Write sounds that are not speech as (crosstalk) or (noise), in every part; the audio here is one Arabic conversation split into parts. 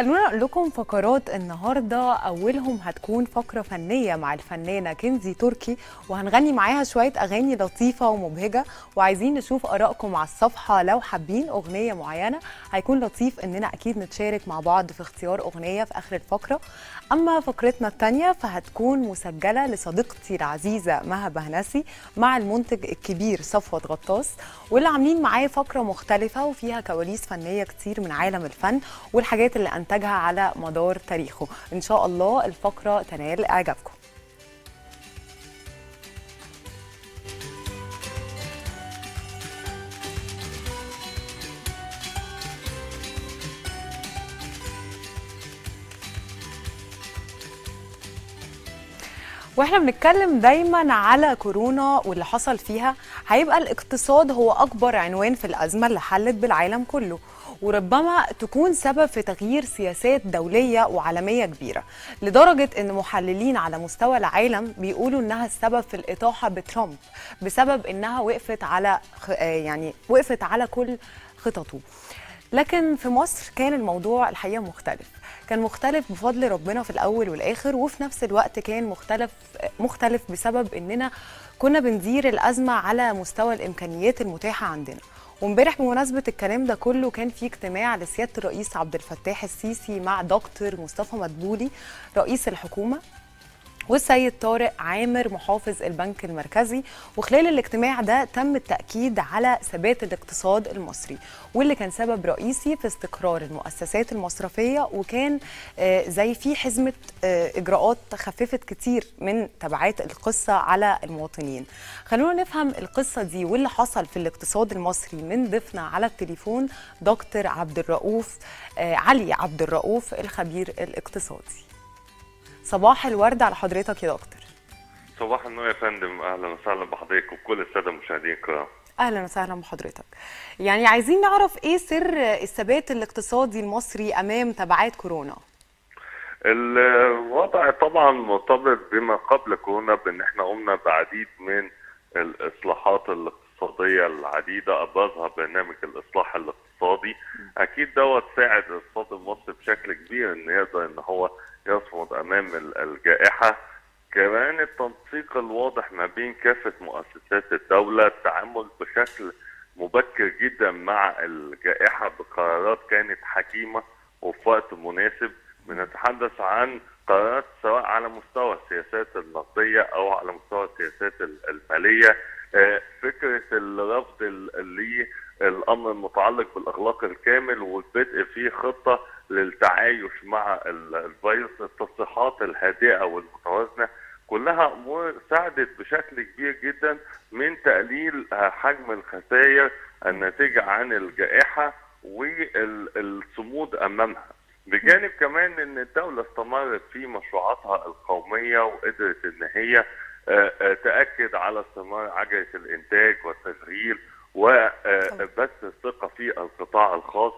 خلونا نقول لكم فقرات النهارده أولهم هتكون فقرة فنية مع الفنانة كنزي تركي وهنغني معاها شوية أغاني لطيفة ومبهجة وعايزين نشوف آرائكم على الصفحة لو حابين أغنية معينة هيكون لطيف إننا أكيد نتشارك مع بعض في اختيار أغنية في آخر الفقرة. أما فقرتنا الثانية فهتكون مسجلة لصديقتي العزيزة مها بهنسي مع المنتج الكبير صفوت غطاس واللي عاملين معاه فقرة مختلفة وفيها كواليس فنية كتير من عالم الفن والحاجات اللي انتجها على مدار تاريخه. إن شاء الله الفقرة تنال إعجابكم. وإحنا بنتكلم دايما على كورونا واللي حصل فيها هيبقى الاقتصاد هو أكبر عنوان في الأزمة اللي حلت بالعالم كله. وربما تكون سبب في تغيير سياسات دولية وعالمية كبيرة لدرجة إن محللين على مستوى العالم بيقولوا إنها السبب في الإطاحة بترامب بسبب إنها وقفت على يعني وقفت على كل خططه. لكن في مصر كان الموضوع الحقيقة مختلف. كان مختلف بفضل ربنا في الأول والآخر وفي نفس الوقت كان مختلف مختلف بسبب إننا كنا بندير الأزمة على مستوى الإمكانيات المتاحة عندنا. وامبارح بمناسبة الكلام ده كله كان في اجتماع لسيادة الرئيس عبد الفتاح السيسي مع دكتور مصطفى مدبولي رئيس الحكومة. والسيد طارق عامر محافظ البنك المركزي. وخلال الاجتماع ده تم التأكيد على ثبات الاقتصاد المصري واللي كان سبب رئيسي في استقرار المؤسسات المصرفية. وكان زي في حزمة إجراءات خففت كتير من تبعات القصة على المواطنين. خلونا نفهم القصة دي واللي حصل في الاقتصاد المصري من ضيفنا على التليفون دكتور عبد الرؤوف علي عبد الرؤوف الخبير الاقتصادي. صباح الورد على حضرتك يا دكتور. صباح النور يا فندم. أهلا وسهلا بحضرتك وكل السادة المشاهدين الكرام. أهلا وسهلا بحضرتك. يعني عايزين نعرف إيه سر الثبات الاقتصادي المصري أمام تبعات كورونا؟ الوضع طبعا مرتبط بما قبل كورونا بإن إحنا قمنا بعديد من الإصلاحات الاقتصادية العديدة أبرزها برنامج الإصلاح الاقتصادي. أكيد دوت ساعد الاقتصاد المصري بشكل كبير إن يقدر إن هو يصمد أمام الجائحة. كمان التنسيق الواضح ما بين كافة مؤسسات الدولة التعامل بشكل مبكر جدا مع الجائحة بقرارات كانت حكيمة وفي وقت مناسب. بنتحدث عن قرارات سواء على مستوى السياسات النقدية أو على مستوى السياسات المالية. فكرة الرفض للامر المتعلق بالاغلاق الكامل والبدء في خطة للتعايش مع الفيروس التصريحات الهادئة والمتوازنة كلها امور ساعدت بشكل كبير جدا من تقليل حجم الخسائر الناتجة عن الجائحة والصمود أمامها. بجانب كمان إن الدولة استمرت في مشروعاتها القومية وقدرت إن هي تأكد على استمرار عجلة الإنتاج والتشغيل وبث الثقة في القطاع الخاص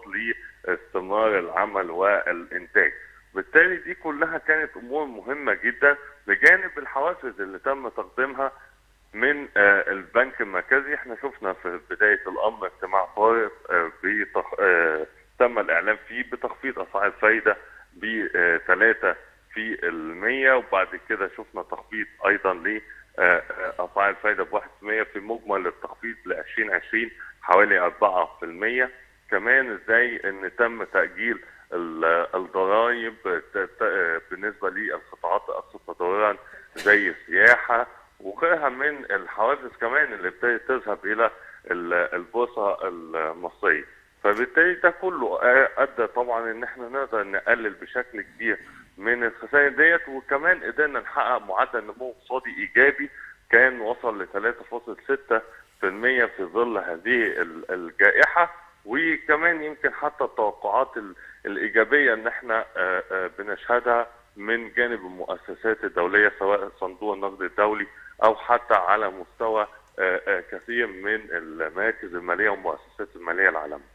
لاستمرار العمل والإنتاج. بالتالي دي كلها كانت أمور مهمة جدا بجانب الحوافز اللي تم تقديمها من البنك المركزي إحنا شفنا في بداية الأمر اجتماع طارئ بتخ... تم الإعلان فيه بتخفيض أسعار الفايدة ب 3 في المية وبعد كده شفنا تخفيض أيضا ل اسعار الفايدة ب 1% في مجمل التخفيض ل 2020 حوالي 4% كمان إزاي إن تم تأجيل الضرائب بالنسبة للقطاعات الاكثر تضررا زي السياحة وغيرها من الحوافز كمان اللي ابتدت تذهب إلى البورصة المصرية. فبالتالي ده كله أدى طبعا إن إحنا نقدر نقلل بشكل كبير من الخسائر ديت وكمان قدرنا نحقق معدل نمو اقتصادي إيجابي كان وصل ل 3.6% في ظل هذه الجائحة وكمان يمكن حتى التوقعات الإيجابية إن إحنا بنشهدها من جانب المؤسسات الدولية سواء صندوق النقد الدولي أو حتى على مستوى كثير من المراكز المالية والمؤسسات المالية العالمية.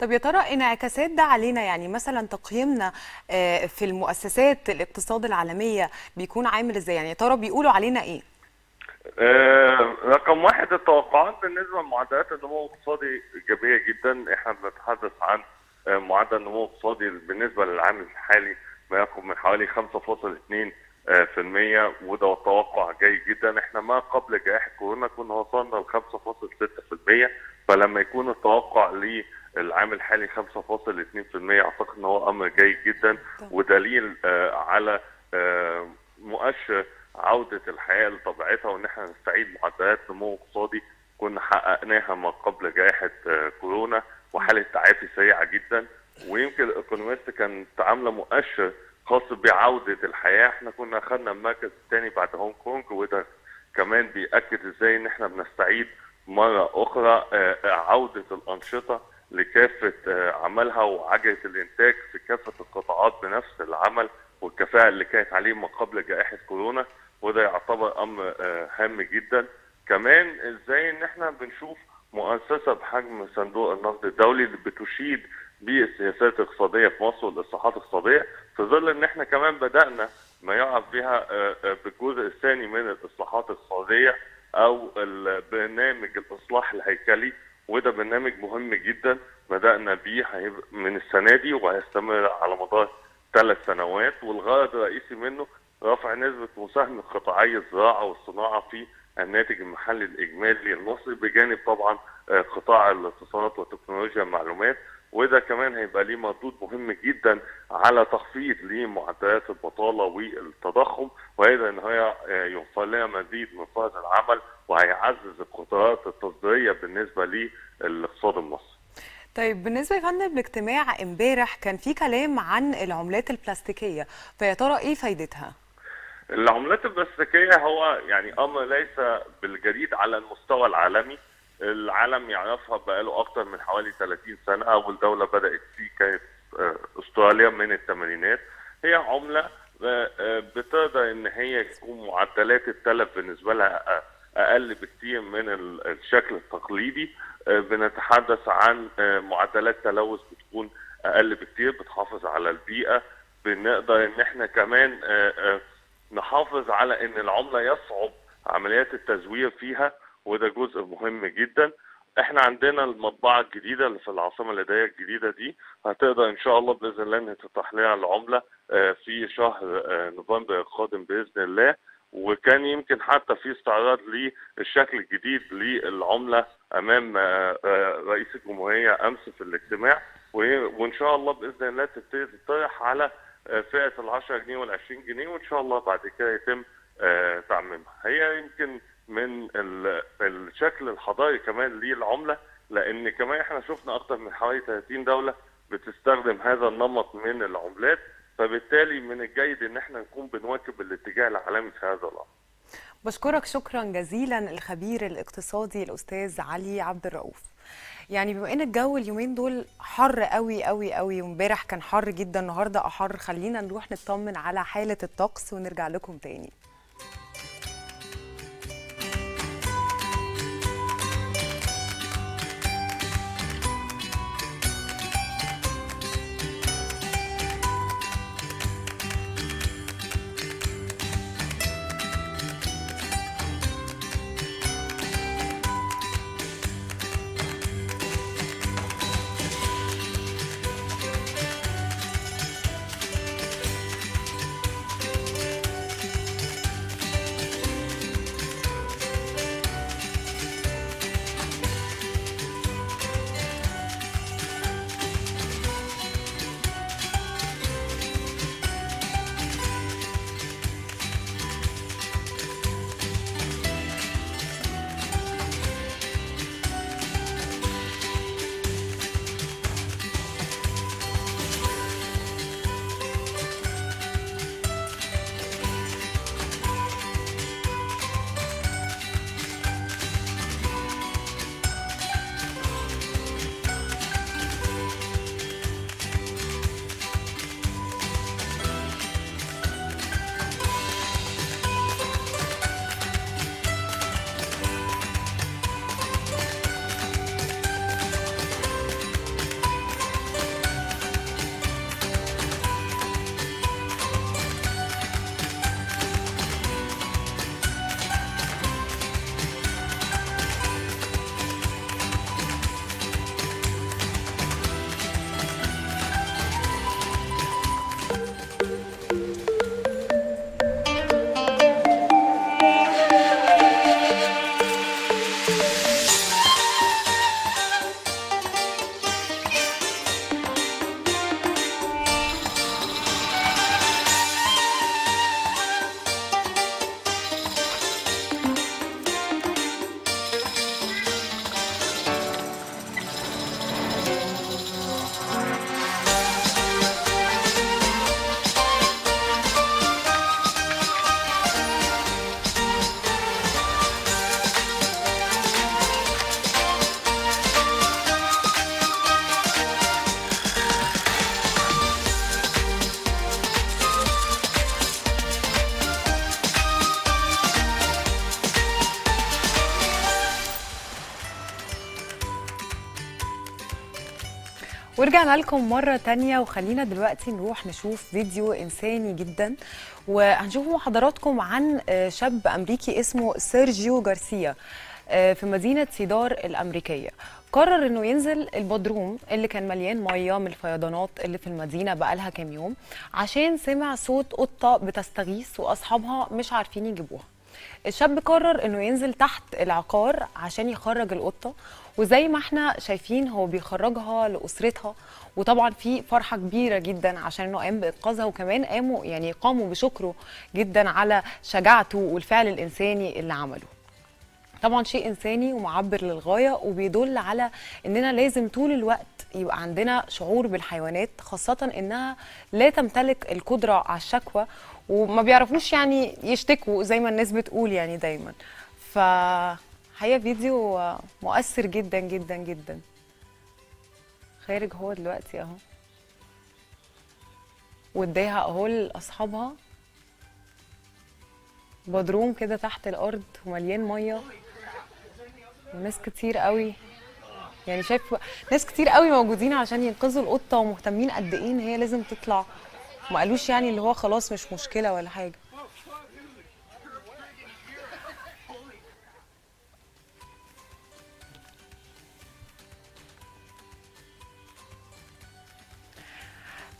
طب يا ترى انعكاسات ده علينا؟ يعني مثلا تقييمنا في المؤسسات الاقتصاد العالمية بيكون عامل إزاي؟ يعني يا ترى بيقولوا علينا إيه؟ آه رقم واحد التوقعات بالنسبة لمعدلات النمو الاقتصادي إيجابية جدا. إحنا بنتحدث عن آه، معدل النمو الاقتصادي بالنسبة للعام الحالي ما يقرب من حوالي 5.2 آه، في المية وده توقع جيد جدا. إحنا ما قبل جائحة كورونا كنا وصلنا ل 5.6% فلما يكون التوقع للعام الحالي 5.2% أعتقد إن هو أمر جيد جدا ودليل آه، على آه، مؤشر عودة الحياة لطبيعتها وإن إحنا نستعيد معدلات نمو اقتصادي كنا حققناها ما قبل جائحة آه، كورونا وحالة تعافي سريعة جدا. ويمكن الايكونومست كانت عاملة مؤشر خاص بعودة الحياة. إحنا كنا اخذنا المركز الثاني بعد هونج كونج وده كمان بيأكد إزاي إن إحنا بنستعيد مرة أخرى آه، آه، لكافة آه، عملها وعجلة الإنتاج في كافة القطاعات بنفس العمل والكفاءة اللي كانت عليه ما قبل جائحة كورونا وده يعتبر أمر آه، هام جدا. كمان إزاي إن إحنا بنشوف مؤسسة بحجم صندوق النقد الدولي اللي بتشيد بالسياسات الاقتصادية في مصر والإصلاحات الاقتصادية في ظل إن إحنا كمان بدأنا ما يعرف بها آه، بالجزء الثاني من الإصلاحات الاقتصادية أو البرنامج الإصلاح الهيكلي وده برنامج مهم جدا بدأنا بيه من السنة دي وهيستمر على مدار ثلاث سنوات. والغرض الرئيسي منه رفع نسبة مساهمة قطاعي الزراعة والصناعة في الناتج المحلي الإجمالي المصري بجانب طبعا آه، قطاع الاتصالات وتكنولوجيا المعلومات. وده كمان هيبقى ليه مردود مهم جدا على تخفيض لمعدلات البطالة والتضخم وأيضا إن هي آه، يوفر لنا مزيد من فرص العمل وهيعزز القدرات التصديرية بالنسبة للاقتصاد المصري. طيب بالنسبة يا فندم لاجتماع امبارح كان في كلام عن العملات البلاستيكية فيا ترى إيه فايدتها؟ العملات البلاستيكية هو يعني أمر ليس بالجديد على المستوى العالمي العالم يعرفها بقاله أكتر من حوالي 30 سنة أول دولة بدأت فيه كانت آه، أستراليا من الثمانينات هي عملة آه، آه، بتقدر إن هي تكون معدلات التلف بالنسبة لها أقل بكتير من ال- الشكل التقليدي. آه، بنتحدث عن آه، معدلات تلوث بتكون أقل بكتير بتحافظ على البيئة. بنقدر إن إحنا كمان آه، نحافظ على إن العملة يصعب عمليات التزوير فيها وده جزء مهم جدا. إحنا عندنا المطبعة الجديدة اللي في العاصمة الإدارية الجديدة دي هتقدر إن شاء الله بإذن الله ان تفتح لنا العمله في شهر نوفمبر القادم بإذن الله. وكان يمكن حتى في استعراض للشكل الجديد للعملة أمام آه، آه، رئيس الجمهورية أمس في الاجتماع. وإن شاء الله بإذن الله تبتدي تطرح على آه، فئة ال 10 جنيه وال 20 جنيه وإن شاء الله بعد كده يتم تعميمها. هي يمكن من ال- الشكل الحضاري كمان للعملة لأن كمان إحنا شفنا أكتر من حوالي 30 دولة بتستخدم هذا النمط من العملات. فبالتالي من الجيد إن إحنا نكون بنواكب الاتجاه العالمي في هذا الأمر. بشكرك شكرا جزيلا الخبير الاقتصادي الأستاذ علي عبد الرؤوف. يعني بما إن الجو اليومين دول حر قوي قوي قوي وإمبارح كان حر جدا النهارده أحر. خلينا نروح نطمن على حالة الطقس ونرجع لكم تاني. ورجعنا لكم مرة تانية وخلينا دلوقتي نروح نشوف فيديو إنساني جدا وهنشوف مع حضراتكم عن آه، شاب أمريكي اسمه سيرجيو جارسيا آه، في مدينة سيدار الأمريكية. قرر إنه ينزل البدروم اللي كان مليان مية من الفيضانات اللي في المدينة بقالها كام يوم عشان سمع صوت قطة بتستغيث وأصحابها مش عارفين يجيبوها. الشاب قرر إنه ينزل تحت العقار عشان يخرج القطة وزي ما إحنا شايفين هو بيخرجها لأسرتها وطبعا في فرحة كبيرة جدا عشان إنه قام بإنقاذها وكمان قاموا يعني قاموا بشكره جدا على شجاعته والفعل الإنساني اللي عمله. طبعا شيء إنساني ومعبر للغاية وبيدل على إننا لازم طول الوقت يبقى عندنا شعور بالحيوانات خاصة إنها لا تمتلك القدرة على الشكوى وما بيعرفوش يعني يشتكوا زي ما الناس بتقول يعني دايما. ف هي فيديو مؤثر جدا جدا جدا. خارج هو دلوقتي أهو. واداها اهو لاصحابها بدروم كده تحت الأرض ومليان مية. وناس كتير قوي. يعني شايف ناس كتير قوي موجودين عشان ينقذوا القطة ومهتمين قد إيه إن هي لازم تطلع. ما قالوش يعني اللي هو خلاص مش مشكلة ولا حاجة.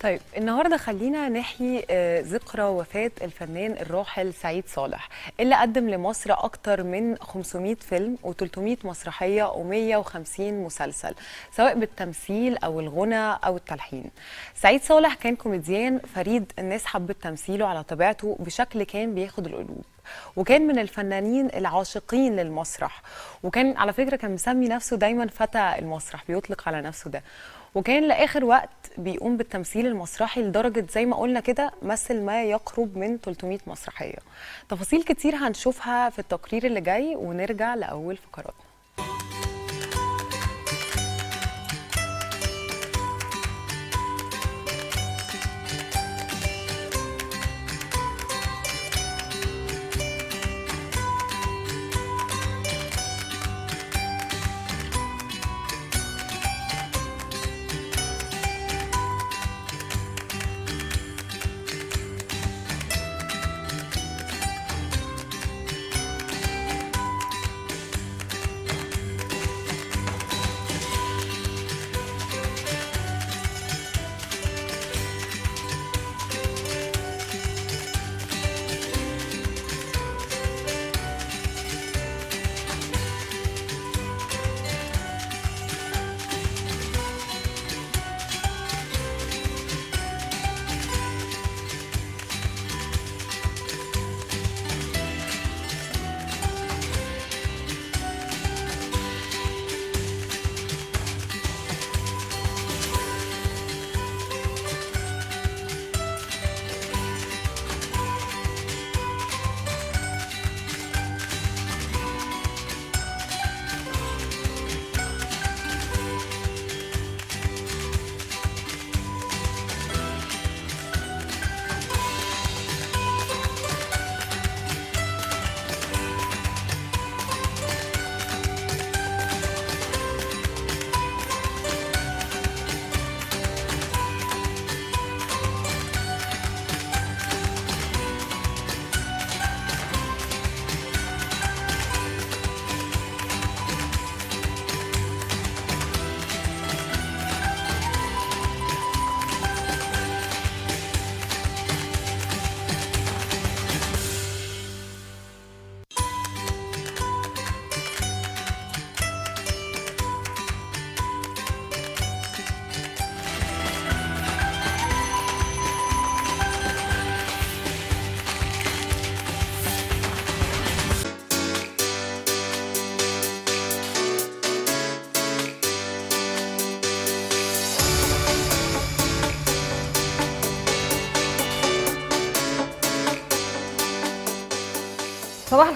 طيب النهارده خلينا نحيي آه، ذكرى وفاة الفنان الراحل سعيد صالح اللي قدم لمصر أكتر من 500 فيلم و300 مسرحية و150 مسلسل سواء بالتمثيل أو الغنى أو التلحين. سعيد صالح كان كوميديان فريد الناس حبت تمثيله على طبيعته بشكل كان بياخد القلوب وكان من الفنانين العاشقين للمسرح وكان على فكرة كان مسمي نفسه دايما فتى المسرح بيطلق على نفسه ده. وكان لآخر وقت بيقوم بالتمثيل المسرحي لدرجة زي ما قلنا كده مثل ما يقرب من 300 مسرحية. تفاصيل كتير هنشوفها في التقرير اللي جاي ونرجع لأول فقراتنا.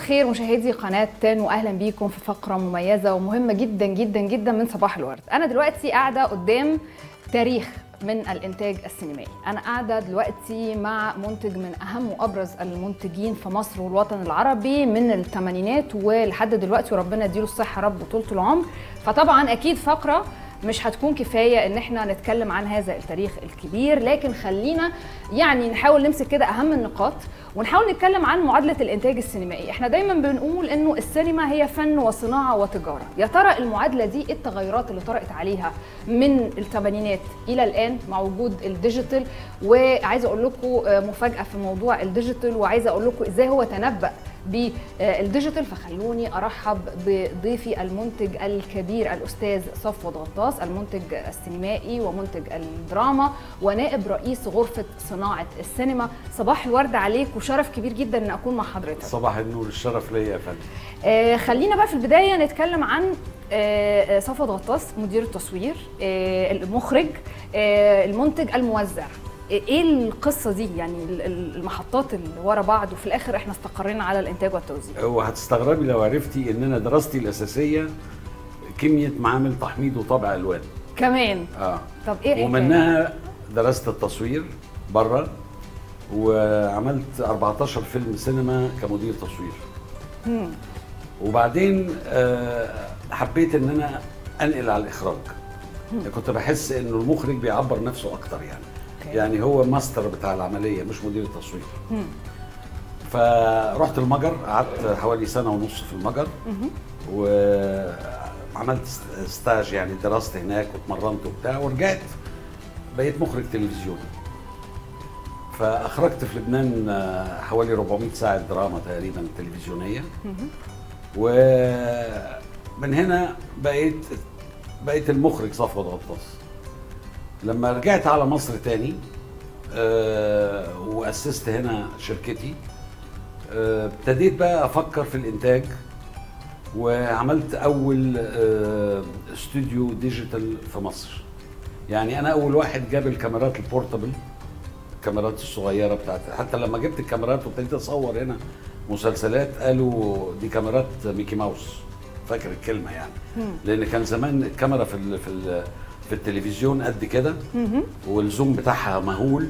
الخير مشاهدي قناة تان واهلا بيكم في فقرة مميزة ومهمة جدا جدا جدا من صباح الورد. أنا دلوقتي قاعدة قدام تاريخ من الإنتاج السينمائي، أنا قاعدة دلوقتي مع منتج من أهم وأبرز المنتجين في مصر والوطن العربي من الثمانينات ولحد دلوقتي وربنا يديله الصحة رب وطولة العمر، فطبعا أكيد فقرة مش هتكون كفاية إن إحنا نتكلم عن هذا التاريخ الكبير لكن خلينا يعني نحاول نمسك كده أهم النقاط ونحاول نتكلم عن معادلة الإنتاج السينمائي. إحنا دايما بنقول إنه السينما هي فن وصناعة وتجارة. يا ترى المعادلة دي التغيرات اللي طرأت عليها من الثمانينات إلى الآن مع وجود ال digital؟ وعايزة أقول لكم مفاجأة في موضوع ال digital وعايزة أقول لكم إزاي هو تنبأ بال digital فخلوني أرحب بضيفي المنتج الكبير الأستاذ صفوت غطاس المنتج السينمائي ومنتج الدراما ونائب رئيس غرفة صناعة السينما. صباح الورد عليك وشرف كبير جدا إن أكون مع حضرتك. صباح النور الشرف ليا يا فندم. آه خلينا بقى في البداية نتكلم عن آه صفوت غطاس مدير التصوير آه المخرج آه المنتج الموزع. إيه القصة دي؟ يعني المحطات اللي ورا بعض وفي الآخر إحنا استقرينا على الإنتاج والتوزيع. وهتستغربي لو عرفتي ان أنا دراستي الأساسية كيمياء معامل تحميض وطبع ألوان. كمان؟ آه. طب إيه ومنها درست التصوير بره وعملت 14 فيلم سينما كمدير تصوير. مم. وبعدين آه حبيت إن أنا أنقل على الإخراج. كنت بحس إنه المخرج بيعبر نفسه أكتر يعني. يعني هو ماستر بتاع العملية مش مدير التصوير. فرحت المجر قعدت حوالي سنة ونص في المجر. وعملت ستاج يعني درست هناك واتمرنت وبتاع ورجعت بقيت مخرج تلفزيوني فأخرجت في لبنان آه، حوالي 400 ساعة دراما تقريبا تلفزيونية. ومن هنا بقيت بقيت المخرج صفوت غطاس لما رجعت على مصر تاني آه، وأسست هنا شركتي آه، ابتديت بقى أفكر في الإنتاج وعملت أول آه، استوديو digital في مصر. يعني أنا أول واحد جاب الكاميرات ال portable الكاميرات الصغيرة بتاعت حتى لما جبت الكاميرات وابتديت أصور هنا مسلسلات قالوا دي كاميرات ميكي ماوس. فاكر الكلمة يعني. لأن كان زمان الكاميرا في ال في ال في التلفزيون قد كده. وال zoom بتاعها مهول.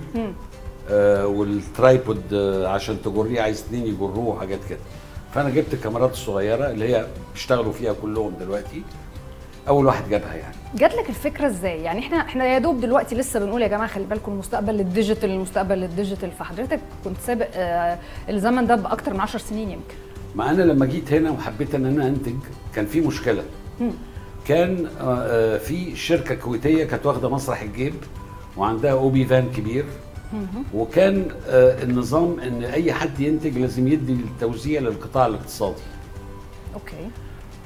آه وال tripod آه عشان تجريه عايز اتنين يجروه وحاجات كده. فأنا جبت الكاميرات الصغيرة اللي هي بيشتغلوا فيها كلهم دلوقتي. أول واحد جابها يعني. جات لك الفكرة إزاي؟ يعني إحنا إحنا يا دوب دلوقتي لسه بنقول يا جماعة خلي بالكم المستقبل لل digital المستقبل لل digital فحضرتك كنت سابق آه الزمن ده بأكتر من 10 سنين يمكن. ما أنا لما جيت هنا وحبيت إن أنا أنتج كان في مشكلة. كان آه، آه، في شركة كويتية كانت واخدة مسرح الجيب وعندها OB van كبير. وكان آه، النظام إن أي حد ينتج لازم يدي التوزيع للقطاع الاقتصادي. okay.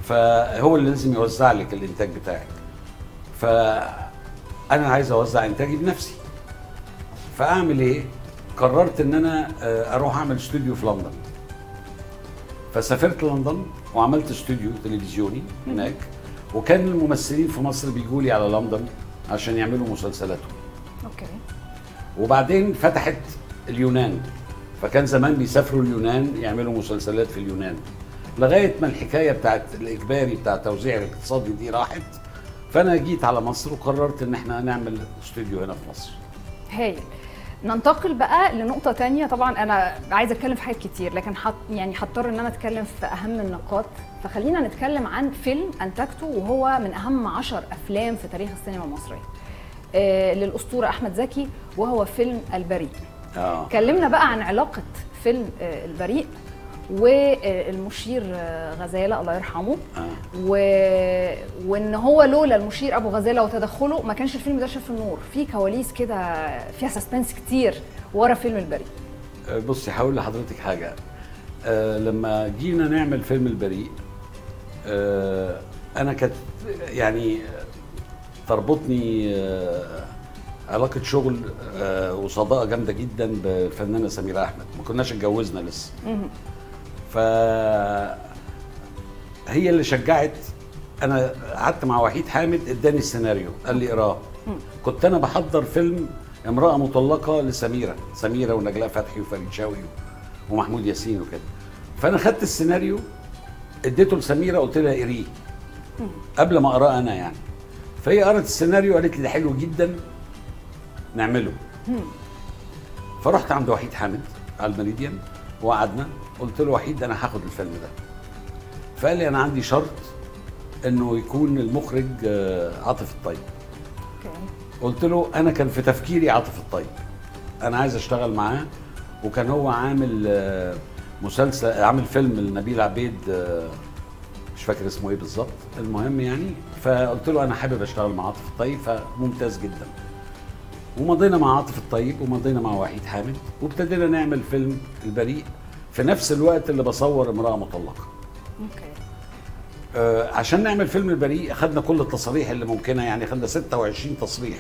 فهو اللي لازم يوزع لك الإنتاج بتاعك. فأنا عايز أوزع إنتاجي بنفسي. فأعمل إيه؟ قررت إن أنا أروح أعمل استوديو في لندن. فسافرت لندن وعملت استوديو تلفزيوني هناك. وكان الممثلين في مصر بيجوا لي على لندن عشان يعملوا مسلسلاتهم okay. وبعدين فتحت اليونان فكان زمان بيسافروا اليونان يعملوا مسلسلات في اليونان. لغاية ما الحكاية بتاعت الإجباري بتاع التوزيع الاقتصادي دي راحت فأنا جيت على مصر وقررت إن إحنا نعمل استوديو هنا في مصر. هايل. ننتقل بقى لنقطة تانية. طبعا أنا عايزة أتكلم في حاجات كتير لكن حط يعني هضطر إن أنا أتكلم في أهم النقاط. فخلينا نتكلم عن فيلم أنتجته وهو من أهم عشر أفلام في تاريخ السينما المصرية. آه للأسطورة أحمد زكي وهو فيلم البريء. آه. كلمنا بقى عن علاقة فيلم آه البريء والمشير آه، غزالة الله يرحمه. آه. و... وإن هو لولا المشير أبو غزالة وتدخله ما كانش الفيلم ده شاف النور. في كواليس كده فيها سسبنس كتير ورا فيلم البريء. آه، بصي هقول لحضرتك حاجة. آه لما جينا نعمل فيلم البريء آه أنا كانت يعني تربطني آه علاقة شغل آه وصداقة جامدة جدا بالفنانه سميرة أحمد. ما كناش اتجوزنا لسه. ف هي اللي شجعت. أنا قعدت مع وحيد حامد إداني السيناريو قال لي اقرأه. كنت أنا بحضر فيلم امرأة مطلقة لسميرة سميرة ونجلاء فتحي وفريد شوقي ومحمود ياسين وكده. فأنا خدت السيناريو اديته لسميرة قلت لها اقريه. قبل ما اقراه أنا يعني. فهي قرت السيناريو قالت لي ده حلو جدا نعمله. فرحت عند وحيد حامد على المريديان وقعدنا. قلت له وحيد أنا هاخد الفيلم ده. فقال لي أنا عندي شرط إنه يكون المخرج آه، عاطف الطيب. أوكي. قلت له أنا كان في تفكيري عاطف الطيب. أنا عايز أشتغل معاه وكان هو عامل آه، مسلسل عامل فيلم لنبيل عبيد آه، مش فاكر اسمه إيه بالظبط. المهم يعني فقلت له أنا حابب أشتغل مع عاطف الطيب فممتاز جدا. ومضينا مع عاطف الطيب ومضينا مع وحيد حامد وابتدينا نعمل فيلم البريء. في نفس الوقت اللي بصور امرأة مطلقة. أوكي. آه، عشان نعمل فيلم البريء خدنا كل التصاريح اللي ممكنة يعني خدنا 26 تصريح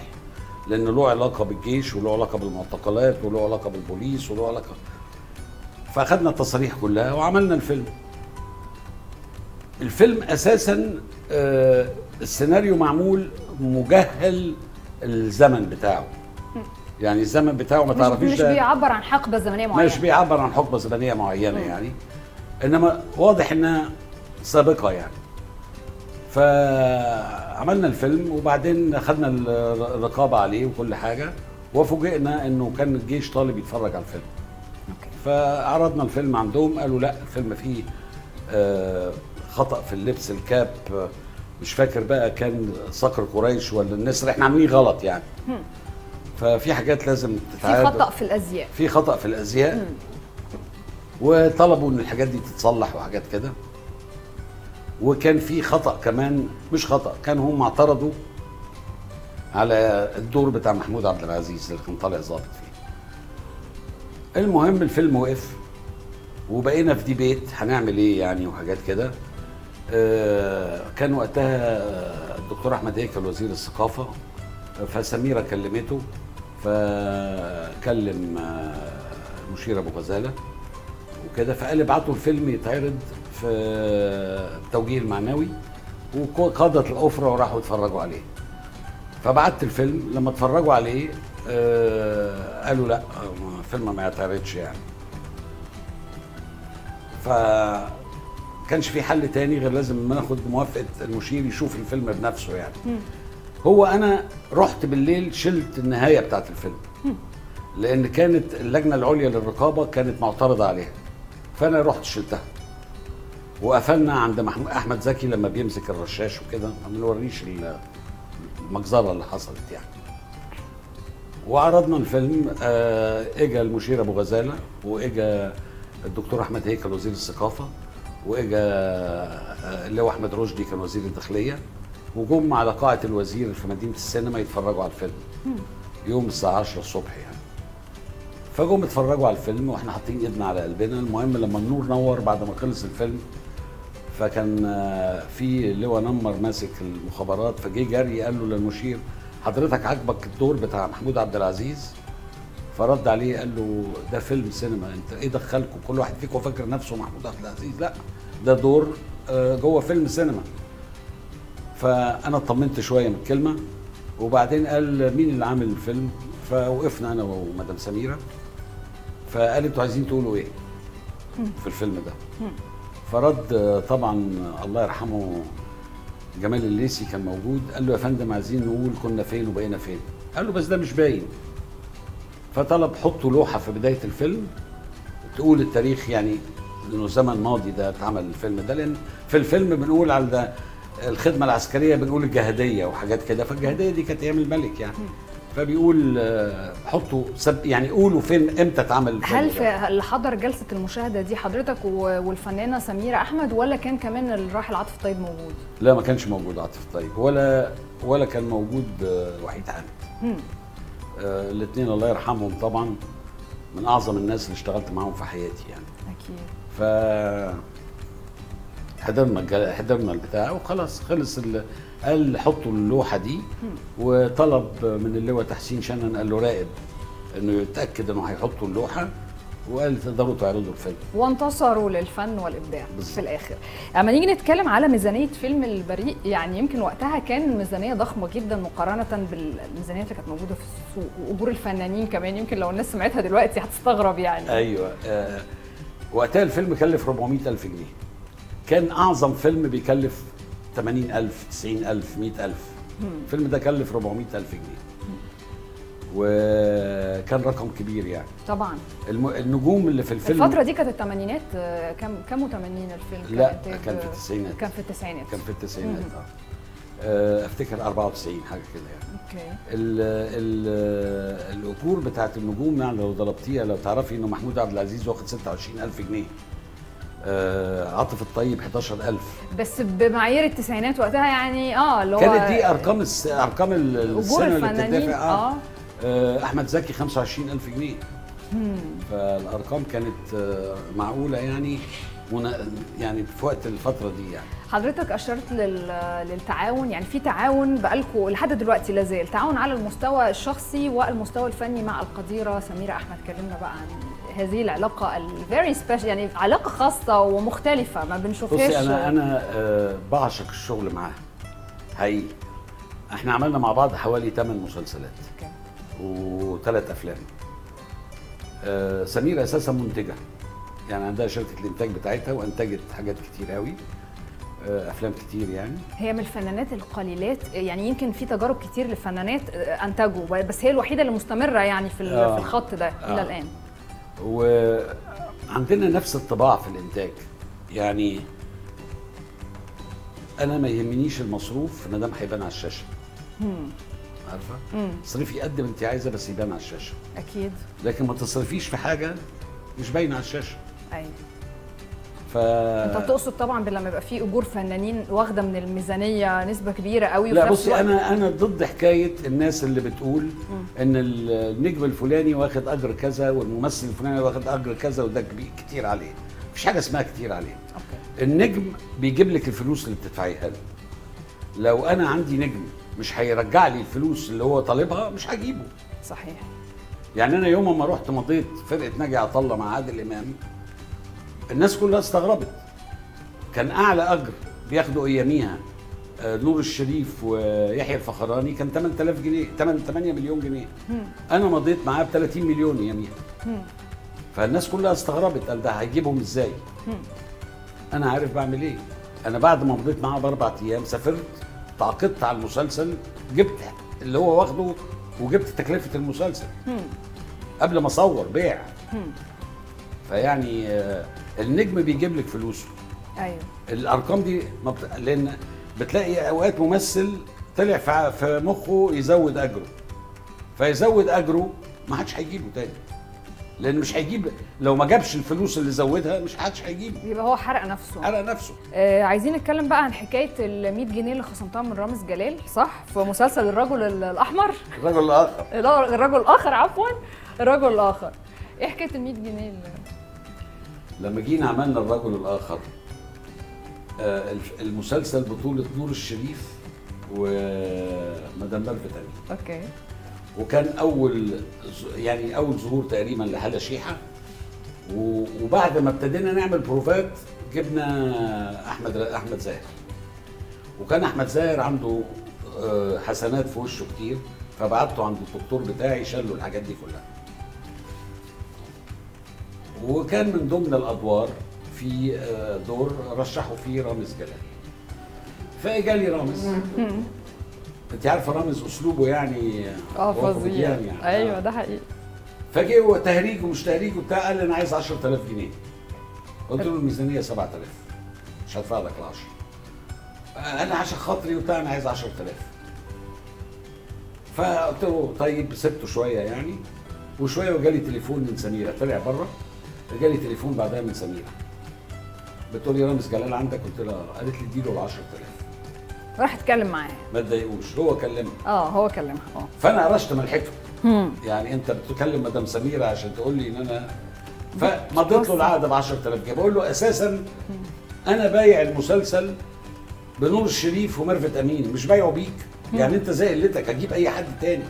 لأنه له علاقة بالجيش وله علاقة بالمعتقلات وله علاقة بالبوليس وله علاقة. فاخدنا التصاريح كلها وعملنا الفيلم. الفيلم أساسا آه، السيناريو معمول مجهل الزمن بتاعه. يعني الزمن بتاعه ما تعرفيش مش بيعبر عن حقبة زمنية معينة. مش بيعبر عن حقبة زمنية معينة يعني. إنما واضح إنها سابقة يعني. فعملنا الفيلم وبعدين خدنا الرقابة عليه وكل حاجة وفوجئنا إنه كان الجيش طالب يتفرج على الفيلم. أوكي. فعرضنا الفيلم عندهم قالوا لأ الفيلم فيه آه، خطأ في اللبس الكاب آه، مش فاكر بقى كان صقر قريش ولا النسر. إحنا عاملين غلط يعني. ففي حاجات لازم في تتعاد خطا في الأزياء. في خطأ في الأزياء. وطلبوا إن الحاجات دي تتصلح وحاجات كده. وكان في خطأ كمان مش خطأ كان هم اعترضوا على الدور بتاع محمود عبد العزيز اللي كان طالع ظابط فيه. المهم الفيلم وقف وبقينا في ديبيت هنعمل إيه يعني وحاجات كده. آه، كان وقتها الدكتور أحمد هيكل وزير الثقافة فسميرة كلمته. فكلم آه، المشير أبو غزالة وكده فقال ابعتوا الفيلم يتعرض في التوجيه المعنوي وقادت الأفرة وراحوا يتفرجوا عليه. فبعت الفيلم لما اتفرجوا عليه آه قالوا لا الفيلم ما يتعرضش يعني. ف كانش في حل تاني غير لازم ناخد موافقة المشير يشوف الفيلم بنفسه يعني. هو أنا رحت بالليل شلت النهاية بتاعت الفيلم. لأن كانت اللجنة العليا للرقابة كانت معترضة عليها. فأنا رحت شلتها. وقفلنا عند محمود أحمد زكي لما بيمسك الرشاش وكده ما بنوريش ال- المجزرة اللي حصلت يعني. وعرضنا الفيلم آه، إجا المشير أبو غزالة وإجا الدكتور أحمد هيكل وزير الثقافة وإجا آه، اللواء أحمد رشدي كان وزير الداخلية. وجم على قاعه الوزير في مدينة السينما يتفرجوا على الفيلم. يوم الساعة 10 الصبح يعني. فجم اتفرجوا على الفيلم وإحنا حاطين إيدنا على قلبنا. المهم لما النور نور بعد ما خلص الفيلم فكان آه، في لواء نمر ماسك المخابرات فجه جري قال له للمشير حضرتك عاجبك الدور بتاع محمود عبد العزيز؟ فرد عليه قال له ده فيلم سينما انت إيه دخلكم كل واحد فيكم فاكر نفسه محمود عبد العزيز. لا ده دور آه، جوه فيلم سينما. فأنا اطمنت شوية من الكلمة وبعدين قال مين اللي عامل الفيلم؟ فوقفنا أنا ومدام سميرة. فقال أنتوا عايزين تقولوا إيه في الفيلم ده؟ فرد طبعا الله يرحمه جمال الليسي كان موجود قال له يا فندم عايزين نقول كنا فين وبقينا فين؟ قال له بس ده مش باين. فطلب حطوا لوحة في بداية الفيلم تقول التاريخ يعني إنه زمن ماضي ده اتعمل الفيلم ده لأن في الفيلم بنقول على ده الخدمة العسكرية بنقول الجهادية وحاجات كده فالجهادية دي كانت أيام الملك يعني فبيقول آه، حطوا سب يعني قولوا فين إمتى اتعمل هل. في اللي حضر جلسة المشاهدة دي حضرتك والفنانة سميرة أحمد ولا كان كمان الراحل عاطف طيب موجود؟ لا ما كانش موجود عاطف طيب ولا ولا كان موجود آه، وحيد حامد. آه الاثنين الله يرحمهم طبعا من أعظم الناس اللي اشتغلت معاهم في حياتي يعني أكيد ف حضرنا حضرنا البتاع وخلاص خلص ال... قال حطوا اللوحة دي وطلب من اللواء تحسين شنن قال له راقب إنه يتأكد إنه هيحطوا اللوحة وقال تقدروا تعرضوا الفيلم. وانتصروا للفن والإبداع بالظبط. في الآخر. أما نيجي نتكلم على ميزانية فيلم البريء يعني يمكن وقتها كان ميزانية ضخمة جدا مقارنة بالميزانيات اللي كانت موجودة في السوق وأجور الفنانين كمان يمكن لو الناس سمعتها دلوقتي هتستغرب يعني. أيوه آه وقتها الفيلم كلف 400 ألف جنيه. كان أعظم فيلم بيكلف 80 ألف 90 ألف 100 ألف. الفيلم ده كلف 400 ألف جنيه. وكان رقم كبير يعني. طبعا. الم... النجوم اللي في الفيلم الفترة دي كانت الثمانينات آه، كم كم و80 الفيلم؟ كان لا إنتاج، كان في آه، التسعينات. كان في التسعينات. كان في التسعينات مم. آه. آه، أفتكر 94 حاجة كده يعني. أوكي. ال ال الأجور بتاعت النجوم يعني لو ضربتيها لو تعرفي إنه محمود عبد العزيز واخد 26000 جنيه. آه عاطف الطيب 11000 بس بمعايير التسعينات وقتها يعني آه اللي هو كانت دي أرقام الس... أرقام السنة اللي بتدفع آه. آه. أحمد زكي 25000 جنيه. فالأرقام كانت آه معقولة يعني. يعني في وقت الفترة دي يعني. حضرتك أشرت لل... للتعاون يعني في تعاون بقالكم لحد دلوقتي لازال تعاون على المستوى الشخصي والمستوى الفني مع القديرة سميرة أحمد. كلمنا بقى عن هذه العلاقة ال very special يعني علاقة خاصة ومختلفة ما بنشوفهاش. بصي أنا أنا آه بعشق الشغل معاها حقيقي إحنا عملنا مع بعض حوالي 8 مسلسلات. وثلاث أفلام. آه سميرة أساسا منتجة. يعني عندها شركة الإنتاج بتاعتها وإنتجت حاجات كتير قوي آه أفلام كتير يعني. هي من الفنانات القليلات يعني يمكن في تجارب كتير لفنانات أنتجوا بس هي الوحيدة اللي مستمرة يعني في آه. في الخط ده إلى آه. الآن. وعندنا نفس الطباع في الإنتاج. يعني أنا ما يهمنيش المصروف ما دام هيبان على الشاشة. عارفة؟ مم. اصرفي قد ما انت عايزة بس يبان على الشاشة. أكيد. لكن ما تصرفيش في حاجة مش باينة على الشاشة. أيوه. ف انت تقصد طبعا لما يبقى في أجور فنانين واخدة من الميزانية نسبة كبيرة قوي لا بصي أنا أنا ضد حكاية الناس اللي بتقول إن النجم الفلاني واخد أجر كذا والممثل الفلاني واخد أجر كذا وده كبير- كتير عليه. مفيش حاجة اسمها كتير عليه. أوكي. النجم بيجيب لك الفلوس اللي بتدفعيها له. لو أنا عندي نجم مش هيرجع لي الفلوس اللي هو طالبها مش هجيبه. صحيح. يعني أنا يوم ما رحت مضيت فرقة ناجي عطا الله مع عادل إمام الناس كلها استغربت. كان أعلى أجر بياخدوا أياميها آه، نور الشريف ويحيى الفخراني كان 8000 جنيه 8 8 مليون جنيه. أنا مضيت معاه ب 30 مليون أياميها. فالناس كلها استغربت قال ده هيجيبهم إزاي؟ أنا عارف بعمل إيه. أنا بعد ما مضيت معاه بأربع أيام سافرت تعاقدت على المسلسل جبت اللي هو واخده وجبت تكلفة المسلسل. قبل ما أصور بيع. فيعني آه، النجم بيجيب لك فلوسه. أيوه. الأرقام دي ما بت... لأن بتلاقي أوقات ممثل طلع في في مخه يزود أجره. فيزود أجره ما حدش هيجيبه تاني. لأن مش هيجيب لو ما جابش الفلوس اللي زودها مش حدش هيجيبه. يبقى هو حرق نفسه. على نفسه. آه عايزين نتكلم بقى عن حكاية ال 100 جنيه اللي خصمتها من رامز جلال صح؟ في مسلسل الرجل ال- الأحمر. الرجل الآخر. (laughs) لا، الرجل الآخر عفوا. الرجل الآخر. إيه حكاية ال 100 جنيه اللي... لما جينا عملنا الرجل الآخر آه، المسلسل بطولة نور الشريف ومدام ميرفت أمين okay. وكان أول يعني أول ظهور تقريبا لحلا شيحة. و- وبعد ما ابتدينا نعمل بروفات جبنا أحمد أحمد زاهر. وكان أحمد زاهر عنده آه، حسنات في وشه كتير فبعته عند الدكتور بتاعي شال له الحاجات دي كلها. وكان من ضمن الأدوار في آه، دور رشحوا فيه رامز جلال فجالي رامز؟ أنت عارفة رامز أسلوبه يعني آه فظيع. يعني. أيوه ده حقيقي. فجه هو تهريج ومش تهريج وبتاع قال لي أنا عايز 10000 جنيه. قلت له الميزانية 7000 مش هدفع لك ال 10 قال لي عشان خاطري وبتاع أنا عايز 10000 فقلت له طيب سبته شوية يعني. وشوية وجالي تليفون من سميرة طلع بره. جالي تليفون بعدها من سميره بتقول لي رامز جلال عندك؟ قلت لها آه. قالت لي اديله ال 10000 راح اتكلم معاه. ما تضايقوش هو كلمني آه هو كلمها آه. فأنا قرشت ملحته يعني أنت بتكلم مدام سميره عشان تقول لي إن أنا فمضيت له العقد ب 10000 جنيه بقول له أساسا أنا بايع المسلسل بنور الشريف وميرفت أمين مش بايعه بيك. يعني أنت زي قلتك هجيب أي حد تاني.